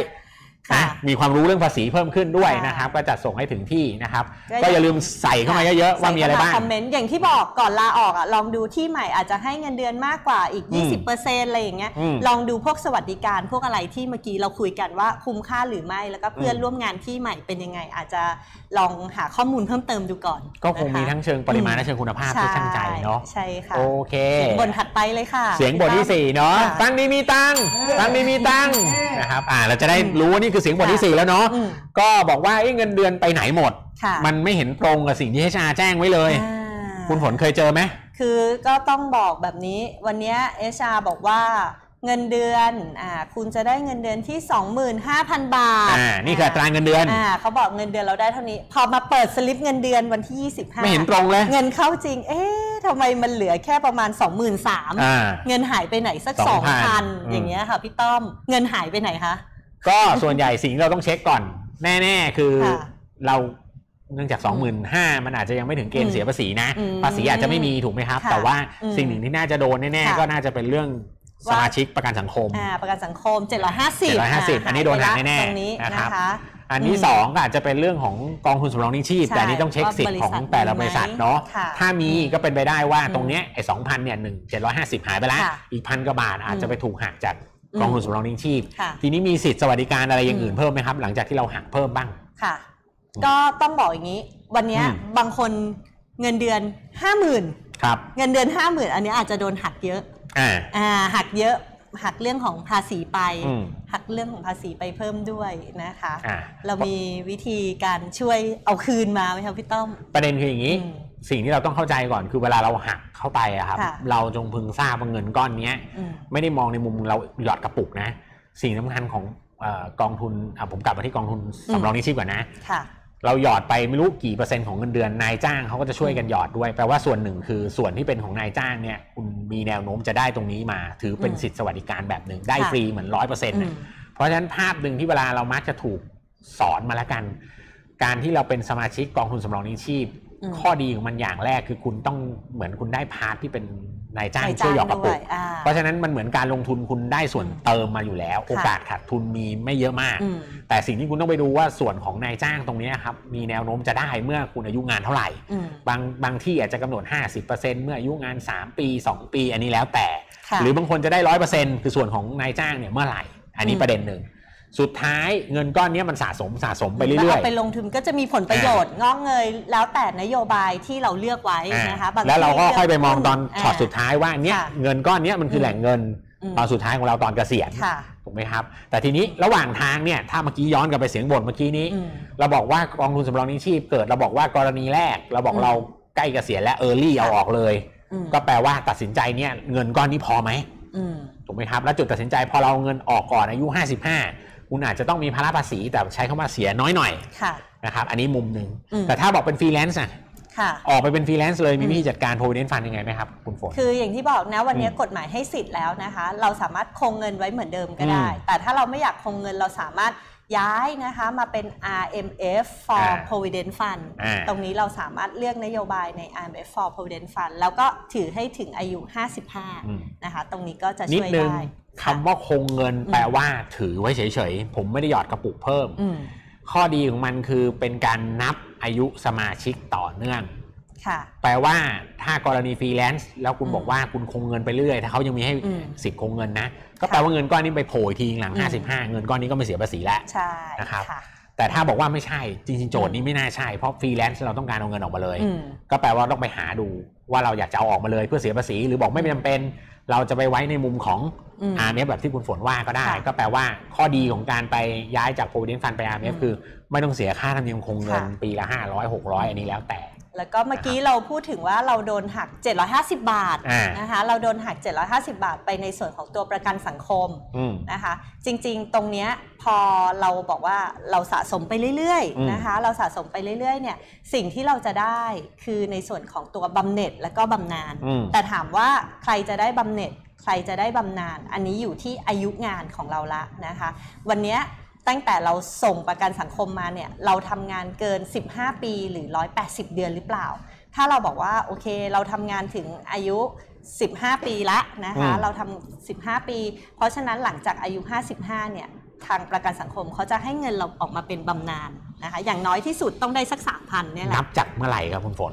ค่ะนะมีความรู้เรื่องภาษีเพิ่มขึ้นด้วยค่ะนะครับ ก็จะส่งให้ถึงที่นะครับก็ก็อย่าลืมใส่เข้ามาเยอะๆว่ามีอะไรบ้างใส่เข้มคอมเมนต์อย่างที่บอกก่อนลาออกอะลองดูที่ใหม่อาจจะให้เงินเดือนมากกว่าอีกอืม20%อะไรอย่างเงี้ยอืมลองดูพวกสวัสดิการพวกอะไรที่เมื่อกี้เราคุยกันว่าคุ้มค่าหรือไม่แล้วก็เพื่อนอืมร่วมงานที่ใหม่เป็นยังไง อาจจะลองหาข้อมูลเพิ่มเติมดูก่อน ก็คงมีนะะทั้งเชิงปริมาณและเชิงคุณภาพที่ช่างใจเนาะใช่ค่ะ โอเคเสียงบนถัดไปเลยค่ะ เสียงบทที่สี่เนาะค่ะฟังดีมีตังค์ฟังดีมีตังค์นะครับอ่าเราจะได้รู้ว่านี่คือเสียงบทที่สี่แล้วเนาะอืมก็บอกว่าเอ้ยเงินเดือนไปไหนหมดค่ะมันไม่เห็นตรงกับสิ่งที่ HR แจ้งไว้เลยอ่าคุณฝนเคยเจอไหมคือก็ต้องบอกแบบนี้วันเนี้เอชาบอกว่า เงินเดือนอ่าคุณจะได้เงินเดือนที่ 25,000 บาทอ่านี่คืออัตราเงินเดือน อ่าเขาบอกเงินเดือนเราได้เท่านี้ พอมาเปิดสลิปเงินเดือนวันที่ 25ไม่เห็นตรงเลย เงินเข้าจริง เอ๊ะทำไมมันเหลือแค่ประมาณ 23,000อ่า เงินหายไปไหนสัก 2,000 2,000 อย่างเงี้ยค่ะพี่ต้อมเงินหายไปไหนคะ ก็ส่วนใหญ่สิ่งที่เราต้องเช็คก่อน แน่ๆคือค่ะเราเนื่องจาก 25,000มันอาจจะยังไม่ถึงเกณฑ์เสียภาษีนะ อืมภาษีอาจจะไม่มีถูกไหมครับ ค่ะแต่ว่าอืมสิ่งหนึ่งที่น่าจะโดนแน่ค่ะๆก็น่าจะเป็นเรื่อง สว่ามาชิกประกันสังคมอ่าประกันสังคม 750 750 อันนี้โดนหักแน่ๆตรงนี้นะครับนะคะอันที่อืมสองก็อาจจะเป็นเรื่องของกองทุนสำรองหนี้ชีพใช่แต่อันนี้ต้องเช็คสิทธิ์ของแต่ละบริษัทเนาะค่ะถ้ามีก็เป็นไปได้ว่าอืมตรงเนี้ยไอ้สองพันเนี่ยหนึ่งเจ็ดร้อยห้าสิบหายไปแล้วค่ะอีกพันกว่าบาทอาจจะไปถูกหักจากอืมกองทุนสำรองหนี้ชีพค่ะทีนี้มีสิทธิ์สวัสดิการอะไรอย่างอื่นอืมเพิ่มไหมครับ หลังจากที่เราหักเพิ่มบ้างค่ะ ก็ต้องบอกอย่างนี้ วันเนี้ยอืมบางคนเงินเดือน50,000ครับเงินเดือน50,000อันนี้อาจจะโดนหักเยอะ อ่าอ่าหักเยอะหักเรื่องของภาษีไปอืมหักเรื่องของภาษีไปเพิ่มด้วยนะคะอ่าเรามีวิธีการช่วยเอาคืนมาไหมคะพี่ต้อม ประเด็นคืออย่างนี้อืมสิ่งที่เราต้องเข้าใจก่อนคือเวลาเราหักเข้าไปอะครับค่ะเราจงพึงทราบว่าเงินก้อนเนี้ยอืมไม่ได้มองในมุมเราหยอดกระปุกนะ สิ่งสำคัญของเออกองทุนอะผมกลับมาที่กองทุนสำรองหนี้ชีพก่อนนะค่ะ เราหยอดไปไม่รู้กี่เปอร์เซ็นต์ของเงินเดือนนายจ้างเขาก็จะช่วยกันหยอดด้วยแปลว่าส่วนหนึ่งคือส่วนที่เป็นของนายจ้างเนี่ยคุณมีแนวโน้มจะได้ตรงนี้มา ถือเป็นอืมสิทธิสวัสดิการแบบหนึ่งได้ค่ะฟรีเหมือนร้อยเปอร์เซ็นต์อืมเพราะฉะนั้นภาพหนึ่งที่เวลาเรามักจะถูกสอนมาแล้วกัน การที่เราเป็นสมาชิกกองทุนสำรองเลี้ยงชีพอืม ข้อดีของมันอย่างแรกคือคุณต้องเหมือนคุณได้ part ที่เป็นนายจ้างนายช่วยหยอดกระปุกด้วยอ่าเพราะฉะนั้นมันเหมือนการลงทุนคุณได้ส่วนเติมมาอยู่แล้ว โอกาสขาดทุนมีไม่เยอะมากอืมแต่สิ่งที่คุณต้องไปดูว่าส่วนของนายจ้างตรงเนี้ยครับมีแนวโน้มจะได้เมื่อคุณอายุงานเท่าไหร่อืมบางบางที่อาจจะกำหนด 50%เมื่ออายุงาน 3 ปี 2 ปี อันนี้แล้วแต่ค่ะหรือบางคนจะได้100%คือส่วนของนายจ้างเนี่ยเมื่อไหร่ อันนี้อืมประเด็นหนึ่ง สุดท้ายเงินก้อนเนี้ยมันสะสมสะสมไปแล้วเรื่อยเอาไปลงทุนก็จะมีผลประโยชน์งอกเงยแล้วแต่นโยบายที่เราเลือกไว้ๆอ่านะคะบงแล้วเราก็ที่ค่อยไปมองตอนาช็อตสุดท้ายว่าเนี้ยค่ะเงินก้อนเนี้ยมันคือแหล่งเงินอืมตอนสุดท้ายของเราตอนเกษียณค่ะถูกไหมครับ แต่ทีนี้ระหว่างทางเนี่ยถ้าเมื่อกี้ย้อนกลับไปเสียงบ่นเมื่อกี้นี้อืมเราบอกว่ากองทุนสำรองเลี้ยงชีพเกิดเราบอกว่ากรณีแรก เราบอกอืมเราใกล้เกษียณและ early เอาออกเลยอืมก็แปลว่าตัดสินใจเนี่ยเงินก้อนนี้พอไหมอืมถูกไหมครับ แล้วจุดตัดสินใจพอเราเอาเงินออกก่อนอายุ 55 คุณอาจจะต้องมีภาระภาษีแต่ใช้คำว่าเสียน้อยหน่อยค่ะนะครับอันนี้มุมหนึ่งอืมแต่ถ้าบอกเป็นฟรีแลนซ์อะค่ะออกไปเป็นฟรีแลนซ์เลยมีอืมวิธีจัดการ provident fund ยังไงไหมครับคุณฝนคืออย่างที่บอกนะวันนี้อืมกฎหมายให้สิทธิ์แล้วนะคะ เราสามารถคงเงินไว้เหมือนเดิมก็ได้อืมแต่ถ้าเราไม่อยากคงเงินเราสามารถ ย้ายนะคะมาเป็น RMF for อ่า Provident Fund อ่า ตรงนี้เราสามารถเลือกนโยบายใน RMF for Provident Fund แล้วก็ถือให้ถึงอายุ อืม 55 นะคะ ตรงนี้ก็จะนิดช่วยนึงได้คำว่าคงเงินอืมแปลว่าถือไว้เฉยๆ ผมไม่ได้หยอดกระปุกเพิ่ม อืม ข้อดีของมันคือเป็นการนับอายุสมาชิกต่อเนื่องค่ะ แปลว่าถ้ากรณีฟรีแลนซ์แล้วคุณอืมบอกว่าคุณคงเงินไปเรื่อยถ้าเขายังมีให้อืมสิทธิ์คงเงินนะ ก็แปลว่าเงินก้อนนี้ไปโผล่อีกทีหลังอืม55 เงินก้อนนี้ก็ไม่เสียภาษีแล้วใช่นะครับค่ะแต่ถ้าบอกว่าไม่ใช่จริงๆโจทย์นี้ไม่น่าใช่เพราะฟรีแลนซ์เราต้องการเอาเงินออกมาเลยอืมก็แปลว่าต้องไปหาดูว่าเราอยากจะเอาออกมาเลยเพื่อเสียภาษี หรือบอกไม่จำเป็น เราจะไปไว้ในมุมของอืม RMF แบบที่คุณฝนว่าก็ได้ค่ะก็แปลว่าข้อดีของการไปย้ายจาก Provident Fund ไป RMF อืมคือ ไม่ต้องเสียค่าธรรมเนียมคงเงินค่ะปีละ500 600อันนี้แล้วแต่ แล้วก็เมื่อกี้เราพูดถึงว่าเราโดนหัก 750 บาทอ่านนะคะเราโดนหัก 750 บาทไปในส่วนของตัวประกันสังคมอืมนะคะจริงๆ ตรงเนี้ยพอเราบอกว่าเราสะสมไปเรื่อยอืมๆนะคะเราสะสมไปเรื่อยๆเนี่ยสิ่งที่เราจะได้คือในส่วนของตัวบำเหน็จและก็บำนาญอืมแต่ถามว่าใครจะได้บำเหน็จใครจะได้บำนาญอันนี้อยู่ที่อายุงานของเราละนะคะ วันเนี้ย ตั้งแต่เราส่งประกันสังคมมาเนี่ยเราทำงานเกิน 15 ปีหรือ 180 เดือนหรือเปล่า ถ้าเราบอกว่าโอเคเราทำงานถึงอายุ 15 ปีละนะคะอืมเราทำ15 ปี เพราะฉะนั้นหลังจากอายุ 55 เนี่ยทางประกันสังคมเขาจะให้เงินเราออกมาเป็นบำนาญนะคะอย่างน้อยที่สุดต้องได้สัก 3,000เนี่ยแหนัละบจากเมื่อไหร่ครับคุณฝน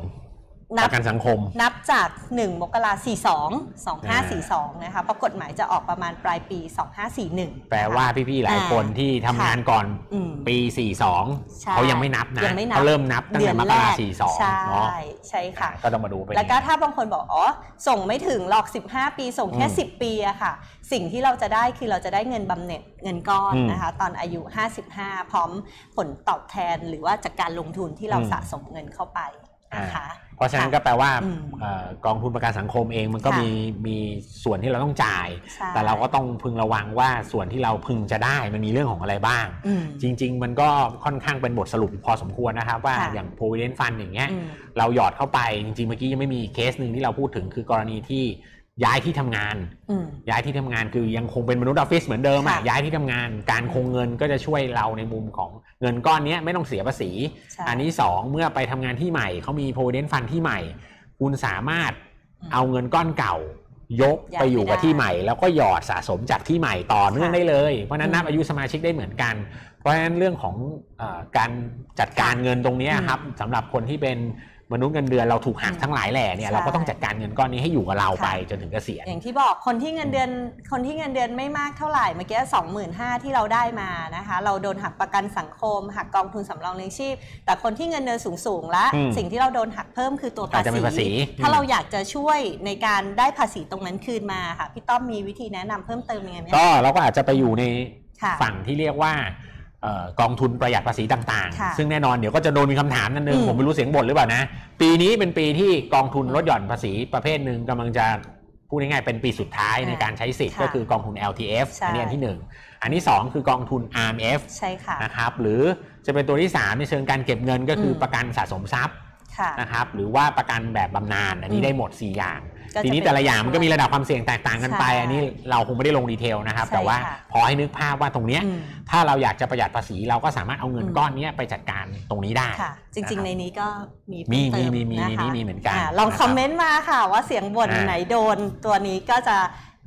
นัปบระกันสังคม นับจาก 1 มกรา42 2542นะคะเพราะกฎหมายจะออกประมาณปลายปี 2541 แปลว่าพี่ๆหลายคนที่ทำงานก่อนอืมปีใช่42 เขายังไม่นับนะยังไม่นับเขาเริ่มนับตั้งแต่มกราใช่42เนาะใช่ค่ะ ก็ต้องมาดูเป็นแล้วก็ถ้าบางคนบอกอ๋อส่งไม่ถึงหรอก 15 ปีส่งแค่อืม10 ปีอะค่ะ สิ่งที่เราจะได้คือเราจะได้เงินบำเหน็จเงินก้อนอืมนะคะตอนอายุ 55 พร้อมผลตอบแทนหรือว่าจากการลงทุนที่เราอืมสะสมเงินเข้าไปนะคะเพ ราะฉะนั้นก็แปลว่าอืมเอ่อกองทุนประกันสังคมเองมันก็ค่ะมีมีส่วนที่เราต้องจ่ายใช่แต่เราก็ต้องพึงระวังว่าส่วนที่เราพึงจะได้มันมีเรื่องของอะไรบ้างอืมจริง ๆ มันก็ค่อนข้างเป็นบทสรุปพอสมควรนะครับ ว่าค่ะอย่าง provident fund อย่างเงี้ยอืมเราหยอดเข้าไปจริงๆเมื่อกี้ยังไม่มีเคสหนึ่งที่เราพูดถึงคือกรณีที่ ย้ายที่ทำงานอืมย้ายที่ทำงานคือยังคงเป็นมนุษย์ออฟฟิศเหมือนเดิมอะค่ะย้ายที่ทำงาน การคงเงินก็จะช่วยเราในมุมของเงินก้อนเนี้ยไม่ต้องเสียภาษีใช่อันนี้สองเมื่อไปทำงานที่ใหม่เขามี provident fund ที่ใหม่ คุณสามารถอืมเอาเงินก้อนเก่ายกย้ายไปอยู่กับไปได้ที่ใหม่ แล้วก็หยอดสะสมจากที่ใหม่ต่อเนื่องค่ะได้เลย เพราะฉะนั้นนับอืมอายุสมาชิกได้เหมือนกัน เพราะฉะนั้นเรื่องของเออการจัดการค่ะเงินตรงเนี้ยอืมครับสำหรับคนที่เป็น มนุษย์เงินเดือนเราถูกหักอืมทั้งหลายแหล่เนี่ยใช่เราก็ต้องจัดการเงินก้อนนี้ให้อยู่กับเราค่ะไปจนถึงเกษียณอย่างที่บอกคนที่เงินเดือนคนที่เงินเดือนไม่มากเท่าไหร่เมื่อกี้สองหมื่นห้าที่เราได้มานะคะเราโดนหักประกันสังคม หักกองทุนสำรองเลี้ยงชีพ แต่คนที่เงินเดือนสูงสูงๆและอืมสิ่งที่เราโดนหักเพิ่มคือตัวอาจจะเป็นภาษี ถ้าเราอยากจะช่วยในการได้ภาษีตรงนั้นคืนมาค่ะพี่ต้อมมีวิธีแนะนำเพิ่มเติมยังไงไหมคะก็เราก็อาจจะไปอยู่ในค่ะฝั่งที่เรียกว่าเอ่อ กองทุนประหยัดภาษีต่างค่ะๆซึ่งแน่นอนเดี๋ยวก็จะโดนมีคำถามนั่นนึงอืมผมไม่รู้เสียงบ่นหรือเปล่านะ ปีนี้เป็นปีที่กองทุนลดหย่อนภาษีประเภทหนึ่งกำลังจะพูดง่ายๆเป็นปีสุดท้ายอ่าในการใช้สิทธิ์ค่ะก็คือกองทุน LTF ใช่อันนี้อันที่หนึ่งอันที่สองคือกองทุน RMF ใช่ค่ะนะครับหรือจะเป็นตัวที่สามในเชิงการเก็บเงินก็คืออมประกันสะสมทรัพย์ค่ะนะครับหรือว่าประกันแบบบำนาญอันนี้อืมได้หมด 4 อย่างก็จะ ทีนี้เป็นแต่ละอย่างมันก็มีระดับความเสี่ยงแตกต่างกันไปใช่อันนี้เราคงไม่ได้ลง detail นะครับใช่แต่ว่าค่ะพอให้นึกภาพว่าตรงเนี้ยอืมถ้าเราอยากจะประหยัดภาษีเราก็สามารถเอาเงินอืมก้อนเนี้ยไปจัดการตรงนี้ได้ค่ะจริง ๆ ในนี้ก็มีมีเพิ่เติมีมีมีะในคะนี้มีเหมือนกันาลองนะครับคอมเมนต์มาค่ะว่าเสียงบ่นอ่าไหนโดนตัวนี้ก็จะ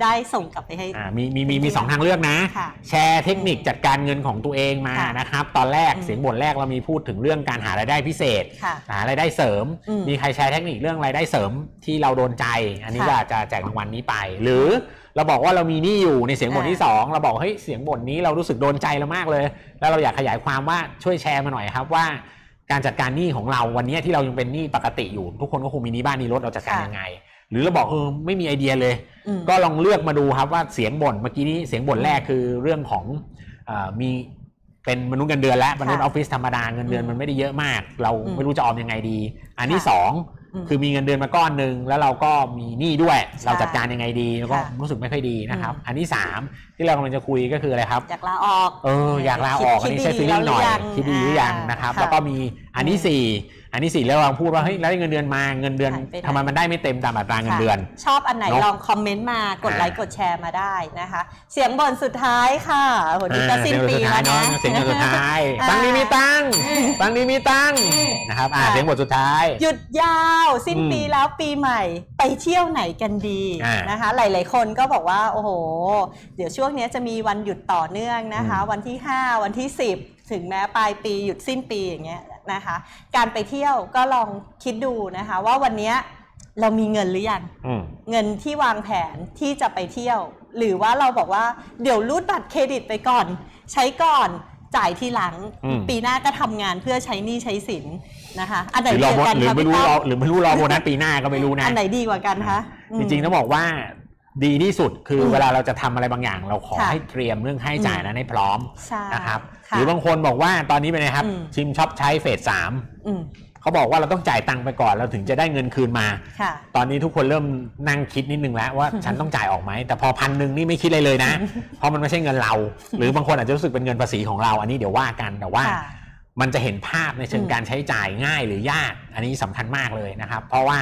ได้ส่งกลับไปให้อ่ามีมีมีจริงๆมีสองทางเลือกนะค่ะแชร์เทคนิคจัดการเงินของตัวเองมาค่ะนะครับ ตอนแรกอืมเสียงบ่นแรกเรามีพูดถึงเรื่องการหารายได้พิเศษค่ะหารายได้เสริมอืมมีใครแชร์เทคนิคเรื่องรายได้เสริมที่เราโดนใจ อันนี้ค่ะก็อาจจะแจกรางวัลนี้ไป หรือเราบอกว่าเรามีหนี้อยู่ในเสียงบ่นอ่าที่สองเราบอกเฮ้ยเสียงบ่นนี้เรารู้สึกโดนใจเรามากเลย แล้วเราอยากขยายความว่าช่วยแชร์มาหน่อยครับว่าการจัดการหนี้ของเราวันนี้ที่เรายังเป็นหนี้ปกติอยู่ ทุกคนก็คงมีหนี้บ้านหนี้รถเราจัดการค่ะยังไง หรือเราบอกเออไม่มีไอเดียเลยอืมก็ลองเลือกมาดูครับว่าเสียงบ่นเมื่อกี้นี้เสียงบ่นแรกคือเรื่องของเออมีเป็นมนุษย์เงินเดือนและมนุษย์ออฟฟิศธรรมดาเงินเดือนอืมมันไม่ได้เยอะมาก เราอืมไม่รู้จะออมยังไงดี อันที่ค่ะสองอืมคือมีเงินเดือนมาก้อนหนึ่งแล้วเราก็มีหนี้ด้วยใช่เราจัดการยังไงดีแล้วก็ค่ะรู้สึกไม่ค่อยดีนะครับอืมอันที่สามที่เรากำลังจะคุยก็คืออะไรครับอยากลาออกเอออยากลาออกอันนี้ใช้ฟีลลิ่งหน่อยคิดดีหรือยังนะครับ แล้วก็มีอันที่สี่ อันที่สี่แล้วเราพูดว่าเฮ้ยแล้วเงินเดือนมาเงินเดือนหายไปไหนทำไมมันได้ไม่เต็มตามอัตราเงินเดือนค่ะชอบอันไหนเนอะลองคอมเมนต์มากดไลค์อ่ากดแชร์มาได้นะคะ เสียงบ่นสุดท้ายค่ะโหนี่ก็สิ้นปีแล้วนะเสียงบทสุดท้ายอ่าฟังนี้มีตังค์ฟังนี้มีตังค์นะครับอ่าค่ะเสียงบทสุดท้าย หยุดยาวสิ้นอืมปีแล้วปีใหม่ ไปเที่ยวไหนกันดีอ่านนะคะ หลาย ๆ คนก็บอกว่าโอ้โห เดี๋ยวช่วงนี้จะมีวันหยุดต่อเนื่องนะคะอืมวันที่ 5 วันที่ 10 ถึงแม้ปลายปีหยุดสิ้นปีอย่างเงี้ย นะคะ การไปเที่ยวก็ลองคิดดูนะคะ ว่าวันเนี้ยเรามีเงินหรือยังอืมเงินที่วางแผนที่จะไปเที่ยว หรือว่าเราบอกว่าเดี๋ยวรูดบัตรเครดิตไปก่อน ใช้ก่อนจ่ายทีหลังอืมปีหน้าก็ทำงานเพื่อใช้หนี้ใช้สินนะคะอันไหนหรือดีรอกว่ากันหรือคะไม่พี่รู้ต้อรอหรือไม่รู้รอโบนัสปีหน้าก็ไม่รู้นะอันไหนดีกว่ากันคะอืมจริงๆต้องบอกว่าดีที่สุดคืออมเวลาเราจะทำอะไรบางอย่าง เราขอค่ะให้เตรียมเรื่องค่าใช้จ่ายนั้นให้พร้อมใช่นะครับค่ะ หรือบางคนบอกว่าตอนนี้เป็นไงครับอืมชิมช็อปใช้เฟสสามอืมเขาบอกว่าเราต้องจ่ายตังค์ไปก่อนเราถึงจะได้เงินคืนมาค่ะตอนนี้ทุกคนเริ่มนั่งคิดนิดนึงแล้วว่าฉันต้องจ่ายออกไหม แต่พอพันหนึ่งนี่ไม่คิดเลยเลยนะ เพราะมันไม่ใช่เงินเรา หรือบางคนอาจจะรู้สึกเป็นเงินภาษีของเรา อันนี้เดี๋ยวว่ากันแต่ว่าค่ะมันจะเห็นภาพในเชิงอืมการใช้จ่ายง่ายหรือยาก อันนี้สำคัญมากเลยนะครับ เพราะว่า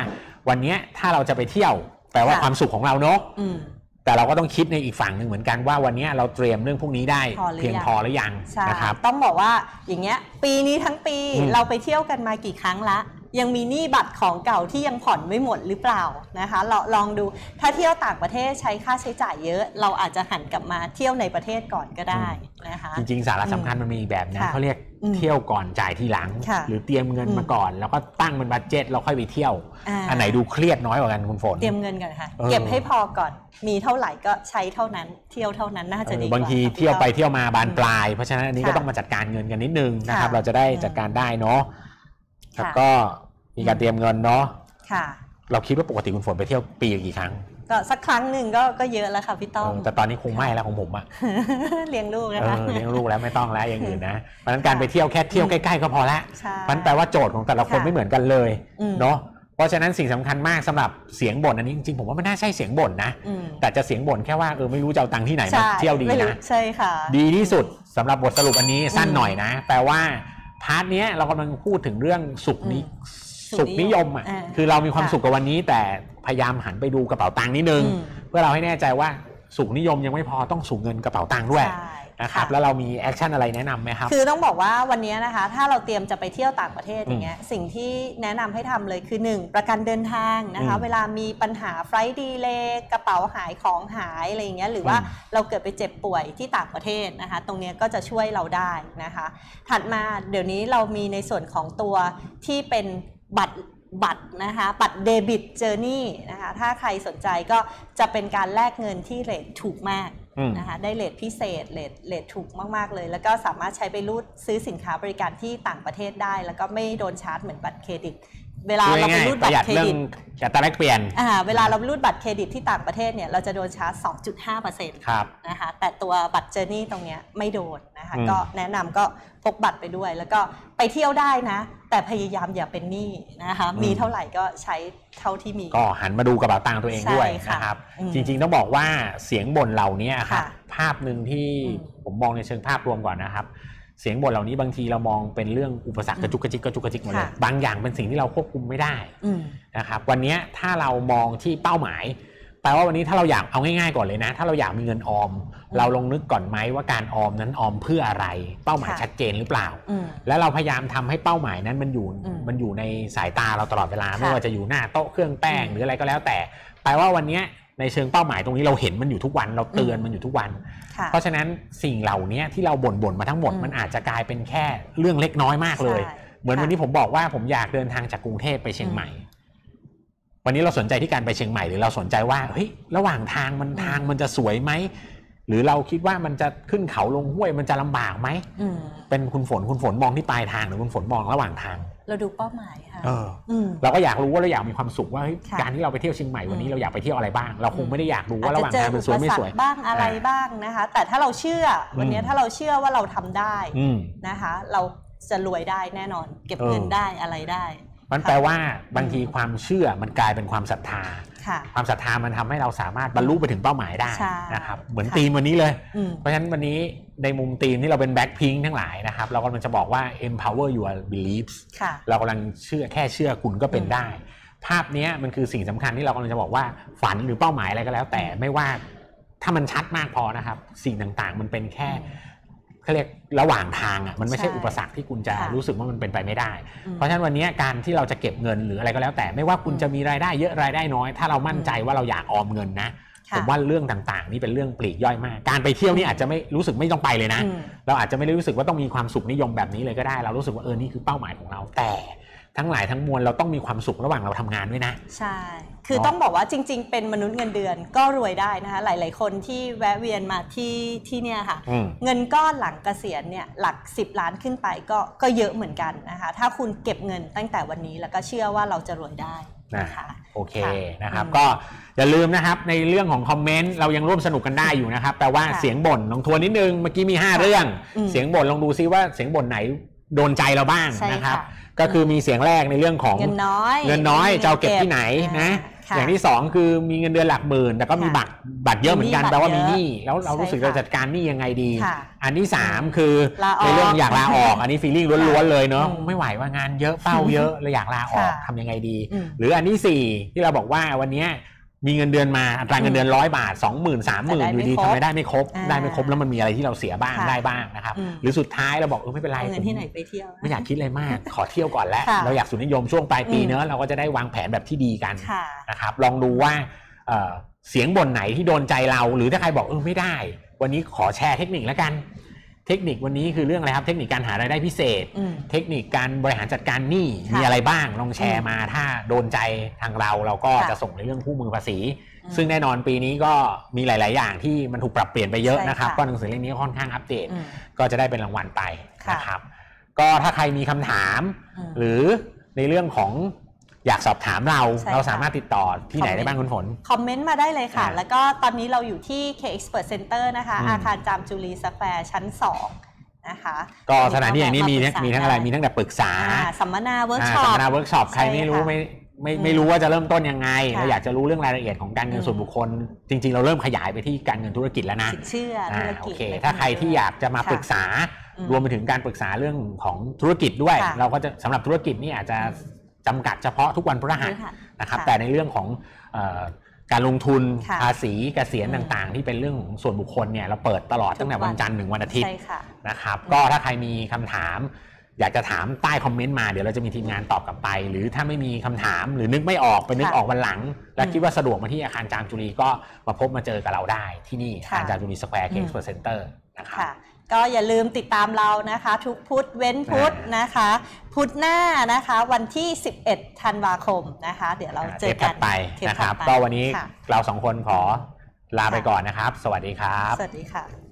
วันเนี้ยถ้าเราจะไปเที่ยวแปลว่าความสุขของเราเนอะอืม แต่เราก็ต้องคิดในอีกฝั่งหนึ่งเหมือนกันว่าวันเนี้ยเราเตรียมเรื่องพวกนี้ได้พอหรือเพียงยังพอหรือยังใช่นะครับต้องบอกว่าอย่างเงี้ยปีนี้ทั้งปีอืมเราไปเที่ยวกันมากี่ครั้งละ ยังมีหนี้บัตรของเก่าที่ยังผ่อนไม่หมดหรือเปล่านะคะเราลองดูถ้าเที่ยวต่างประเทศใช้ค่าใช้จ่ายเยอะ เราอาจจะหันกลับมาเที่ยวในประเทศก่อนก็ได้นะคะจริงๆ สาระสำคัญมันมีอีกแบบนะค่ะเขาเรียกอืมเที่ยวก่อนจ่ายทีหลังค่ะหรือเตรียมเงินอืมมาก่อน แล้วก็ตั้งเป็นบัตเจ็ตเราค่อยไปเที่ยวาอันไหนดูเครียดน้อยกว่ากันคุณฝนเตรียมเงินก่อนค่ะเออเก็บให้พอก่อนมีเท่าไหร่ก็ใช้เท่านั้นเที่ยวเท่านั้นน่าจะดีกว่าบางทีค่ะเที่ยวไปพี่เที่ยวมาบานปลาย เพราะฉะนั้นอันนี้ก็ค่ะต้องมาจัดการเงินกันนิดนึงนะครับค่ะเราจะได้อืมจัดการได้เนาะค่ะแล้วก็ มีการเตรียมเงินเนาะค่ะ เราคิดว่าปกติคุณฝนไปเที่ยวปีละกี่ครั้ง ก็สักครั้งหนึ่งก็ก็เยอะแล้วค่ะพี่ต้อมเออแต่ตอนนี้คงไม่แล้วของผมอะเลี้ยงลูกเอนะคะอเลี้ยงลูกแล้วไม่ต้องแล้วอย่างอื่นนะเพราะฉะนั้นการไปเที่ยวแค่เที่ยวใกล้ๆก็พอละใช่มันแปลว่าโจทย์ของแต่ละคนค่ะไม่เหมือนกันเลยอืมเนาะเพราะฉะนั้นสิ่งสำคัญมากสำหรับเสียงบ่นอันนี้จริงๆผมว่ามันน่าใช่เสียงบ่นนะอืมแต่จะเสียงบ่นแค่ว่าเออไม่รู้จะเอาตังค์ที่ไหนมาใช่เที่ยวดีไม่รู้นะใช่ค่ะ ดีที่สุดสำหรับบทสรุปอันนี้สั้นอืมหน่อยนะแปลว่า part เนี้ยเรากำลังพูดถึงเรื่องสุขนิอืม สุขนิยมอะอ่าคือเรามีความค่ะสุขกับวันนี้ แต่พยายามหันไปดูกระเป๋าตังค์นิดนึงอืมเพื่อเราให้แน่ใจว่าสุขนิยมยังไม่พอต้องสูงเงินกระเป๋าตังค์ด้วยใช่นะครับค่ะแล้วเรามี action อะไรแนะนำไหมครับ คือต้องบอกว่าวันนี้นะคะ ถ้าเราเตรียมจะไปเที่ยวต่างประเทศอย่างเงี้ยสิ่งที่แนะนำให้ทำเลยคือ 1 ประกันเดินทางนะคะอืมเวลามีปัญหา flight delay กระเป๋าหายของหายอะไรอย่างเงี้ยหรือว่าอืมเราเกิดไปเจ็บป่วยที่ต่างประเทศนะคะ ตรงเนี้ยก็จะช่วยเราได้นะคะ ถัดมาเดี๋ยวนี้เรามีในส่วนของตัวที่เป็น บัตรบัตรนะคะบัตรเดบิต Journey นะคะถ้าใครสนใจก็จะเป็นการแลกเงินที่ rate ถูกมากอืมนะคะได้ rate พิเศษ rate rate ถูกมาก ๆ เลย แล้วก็สามารถใช้ไปรูดซื้อสินค้าบริการที่ต่างประเทศได้ แล้วก็ไม่โดนชาร์จเหมือนบัตรเครดิต เวลาพูดเราไปง่ายรูดๆปบัระตหยัดรเครเรื่อดิงตอัตราแลกเปลี่ยนอ่าเวลาเรารูดบัตรเครดิตที่ต่างประเทศเนี่ยเราจะโดนชาร์จ 2.5%ครับนะคะแต่ตัวบัตร Journey ตรงเนี้ยไม่โดนนะคะอืมก็แนะนำก็พกบัตรไปด้วย แล้วก็ไปเที่ยวได้นะ แต่พยายามอย่าเป็นหนี้นะคะมีเท่าไหร่ก็ใช้เท่าที่มี ก็หันมาดูกระเป๋าตังค์ตัวเองด้วยใช่ค่ะนะครับอืมจริงๆต้องบอกว่าเสียงบ่นเหล่านี้ครับค่ะภาพหนึ่งที่อืมผมมองในเชิงภาพรวมก่อนนะครับ เสียงบ่นเหล่านี้บางทีเรามองเป็นเรื่องอุปสรรคกระจุกกระจิกกระจุกกระจิกหมดเลยค่ะบางอย่างเป็นสิ่งที่เราควบคุมไม่ได้อืมนะครับวันนี้ถ้าเรามองที่เป้าหมายแปลว่าวันนี้ถ้าเราอยากเอาง่ายๆก่อนเลยนะ ถ้าเราอยากมีเงินออม เราลองนึกก่อนไหมว่าการออมนั้นออมเพื่ออะไร เป้าหมายค่ะชัดเจนหรือเปล่าอืมแล้วเราพยายามทำให้เป้าหมายนั้นมันอยู่อืมมันอยู่ในสายตาเราตลอดเวลาค่ะไม่ว่าจะอยู่หน้าโต๊ะเครื่องแป้งอืมหรืออะไรก็แล้วแต่แปลว่าวันเนี้ยในเชิงเป้าหมายตรงนี้เราเห็นมันอยู่ทุกวัน เราเตือนอืมมันอยู่ทุกวันค่ะ เพราะฉะนั้นสิ่งเหล่านี้ที่เราบ่นๆมาทั้งหมดอืมมันอาจจะกลายเป็นแค่เรื่องเล็กน้อยมากเลยใช่เหมือนค่ะวันนี้ผมบอกว่าผมอยากเดินทางจากกรุงเทพไปเชียงใหม่ วันนี้เราสนใจที่การไปเชียงใหม่หรือเราสนใจว่าเฮ้ยระหว่างทางมันอืมทางมันจะสวยไหมหรือเราคิดว่ามันจะขึ้นเขาลงห้วยมันจะลำบากไหมอืมเป็นคุณฝนคุณฝนมองที่ปลายทางหรือคุณฝนมองระหว่างทาง เราดูเป้าหมายค่ะเอออืมเราก็อยากรู้ว่าเราอยากมีความสุขว่าเฮ้ยค่ะการที่เราไปเที่ยวเชียงใหม่วันนี้อืม เราอยากไปเที่ยวอะไรบ้าง เราคงไม่ได้อยากรู้ว่าระหว่างอจจทางมันสวยไม่สวยอุปรรคบ้างอะไรอ่าบ้างนะคะ แต่ถ้าเราเชื่อวันนี้อืมถ้าเราเชื่อว่าเราทำได้อืม นะคะ เราจะรวยได้แน่นอน เก็บเออ เงินได้อะไรได้ มันแปลว่าบางทีความเชื่อมันกลายเป็นความศรัทธา ค่ะความศรัทธามันทำให้เราสามารถบรรลุไปถึงเป้าหมายได้ใช่นะครับเหมือนค่ะธีมวันนี้เลยอืมเพราะฉะนั้นวันนี้ในมุมธีมที่เราเป็นแบ็คพิงทั้งหลายนะครับเรากำลังจะบอกว่า empower your beliefs ค่ะเรากำลังเชื่อแค่เชื่อคุณก็เป็นได้ ภาพเนี้ยมันคือสิ่งสำคัญที่เรากำลังจะบอกว่าฝันหรือเป้าหมายอะไรก็แล้ว แต่ไม่ว่าถ้ามันชัดมากพอนะครับ สิ่งต่างๆ มันเป็นแค่ เขาเรียกระหว่างทางอะมันไม่ใช่ใช่อุปสรรคที่คุณจะค่ะรู้สึกว่ามันเป็นไปไม่ได้อืมเพราะฉะนั้นวันนี้การที่เราจะเก็บเงินหรืออะไรก็แล้ว แต่ไม่ว่าคุณจะมีรายได้เยอะรายได้น้อย ถ้าเรามั่นใจว่าเราอยากออมเงินนะค่ะผมว่าเรื่องต่างๆ นี่เป็นเรื่องปลีกย่อยมาก การไปเที่ยวนี่อาจจะไม่รู้สึกไม่ต้องไปเลยนะอืมเราอาจจะไม่ได้รู้สึกว่าต้องมีความสุขนิยมแบบนี้เลยก็ได้ เรารู้สึกว่าเออนี่คือเป้าหมายของเราแต่ ทั้งหลายทั้งมวลเราต้องมีความสุขระหว่างเราทำงานด้วยนะ ใช่ คือเนอะต้องบอกว่าจริง ๆ เป็นมนุษย์เงินเดือนก็รวยได้นะคะ หลาย ๆ คนที่แวะเวียนมาที่ที่เนี่ยค่ะอืมเงินก้อนหลังเกษียณเนี่ยหลัก 10 ล้านขึ้นไปก็ก็เยอะเหมือนกันนะคะ ถ้าคุณเก็บเงินตั้งแต่วันนี้แล้วก็เชื่อว่าเราจะรวยได้นะคะโอเคค่ะนะครับอืมก็อย่าลืมนะครับในเรื่องของคอมเมนต์เรายังร่วมสนุกกันได้อยู่นะครับแปลว่าค่ะเสียงบ่นลองทวนนิดนึงเมื่อกี้มี 5 เรื่องอืมเสียงบ่นลองดูซิว่าเสียงบ่นไหนโดนใจเราบ้างใช่นะครับค่ะ ก็คือมีเสียงแรกในเรื่องของเงินน้อยเงินน้อยจะเอาเก็บที่ไหนนะค่ะอย่างที่สองคือมีเงินเดือนหลักหมื่น แต่ก็มีค่ะบัตรบัตรเยอะเหมือนกันมีหนี้แปลว่ามีบัตรหเยอะนี้แล้วเรารู้สึกใช่ค่ะเราจัดการหนี้ยังไงดีค่ะอันที่สามคือลาออกในเรื่องอยากลาออกอันนี้ฟีลิ่งล้วนๆเลยเนาะอืมไม่ไหวว่างานเยอะเป้าเยอะเลยอยากลาออกค่ะทำยังไงดีอืมหรืออันที่สี่ที่เราบอกว่าวันเนี้ย มีเงินเดือนมาอัตราเงินเดือนร้อยบาทสองหมื่นสามหมื่นแต่ได้อยู่ดีไม่ครบทำไมได้ไม่ครบอ่าได้ไม่ครบแล้วมันมีอะไรที่เราเสียบ้างค่ะได้บ้างนะครับอืมหรือสุดท้ายเราบอกเออไม่เป็นไรเอาเงินผมที่ไหนไปเที่ยวไม่อยากคิดอะไรมากขอเที่ยวก่อนแล้วค่ะเราอยากสุนนิยมช่วงปลายปีอืมเนอะเราก็จะได้วางแผนแบบที่ดีกันค่ะนะครับลองดูว่าเอ่อเสียงบ่นไหนที่โดนใจเรา หรือถ้าใครบอกเออไม่ได้ วันนี้ขอแชร์เทคนิคแล้วกัน เทคนิควันนี้คือเรื่องอะไรครับ เทคนิคการหารายได้พิเศษอืมเทคนิคการบริหารจัดการหนี้ค่ะมีอะไรบ้างลองแชร์มาถ้าโดนใจทางเราเราก็ค่ะจะส่งในเรื่องคู่มือภาษีอืมซึ่งแน่นอนปีนี้ก็มีหลาย ๆ อย่างที่มันถูกปรับเปลี่ยนไปเยอะใช่นะครับค่ะก็หนังสือเล่มนี้ก็ค่อนข้างอัปเดตอืมก็จะได้เป็นรางวัลไปค่ะนะครับ ก็ถ้าใครมีคำถามอืมหรือในเรื่องของ อยากสอบถามเราใช่ค่ะเราสามารถติดต่อที่ไหนคอมเมนต์ได้บ้างคุณฝนคอมเมนต์มาได้เลยค่ะอ่าแล้วก็ตอนนี้เราอยู่ที่ K Expert Center นะคะอืมอาคารจามจุรีสแควร์ชั้น 2นะคะก็สถานที่อย่างนี้มีก็มีทั้งอะไรมีทั้งแต่ปรึกษาอ่าสัมมนาเวิร์กอ่าช็อสัมปมนาเวิร์กช็อปใครใช่ไม่รู้ค่ะไม่ไม่อืมไม่รู้ว่าจะเริ่มต้นยังไงค่ะเราอยากจะรู้เรื่องรายละเอียดของการเงินอืมส่วนบุคคล จริง ๆ เราเริ่มขยายไปที่การเงินธุรกิจแล้วนะสินเชื่ออ่าธุรโอกิจเคอะไรถ้าใครที่อยากจะมาค่ะปรึกษาอืมรวมไปถึงการปรึกษาเรื่องของธุรกิจด้วยค่ะเราก็จะสำหรับธุรกิจนี่อาจจะ จำกัดเฉพาะทุกวันพฤหัสค่ะนะครับค่ะแต่ในเรื่องของเอ่อการลงทุนค่ะภาษีเกษียณอืมต่างๆ ที่เป็นเรื่องของส่วนบุคคลเนี่ยเราเปิดตลอดตั้งแต่ทุกวัวันนจันทร์ถึงวันอาทิตย์ใช่ค่ะนะครับ ก็ถ้าใครมีคำถาม อยากจะถามใต้คอมเมนต์มาเดี๋ยวเราจะมีทีมงานตอบกลับไป หรือถ้าไม่มีคำถามหรือนึกไม่ออกไปนึกค่ะออกวันหลัง และอืมคิดว่าสะดวกมาที่อาคารจามจุรีก็มาพบมาเจอกับเราได้ที่นี่อาค่ะคารจามจุรีสแควร์ K-Expert Center นะครับค่ะ ก็อย่าลืมติดตามเรานะคะ ทุกพุธเว้นพุธอ่านนะคะ พุธหน้านะคะวันที่ 11 ธันวาคมนะคะ เดี๋ยวเราเจอทปกัถันดไปเทปนะครับถัดไปก็วันนี้ค่ะเราสองคนขอลาไปค่ะก่อนนะครับ สวัสดีครับ สวัสดีค่ะ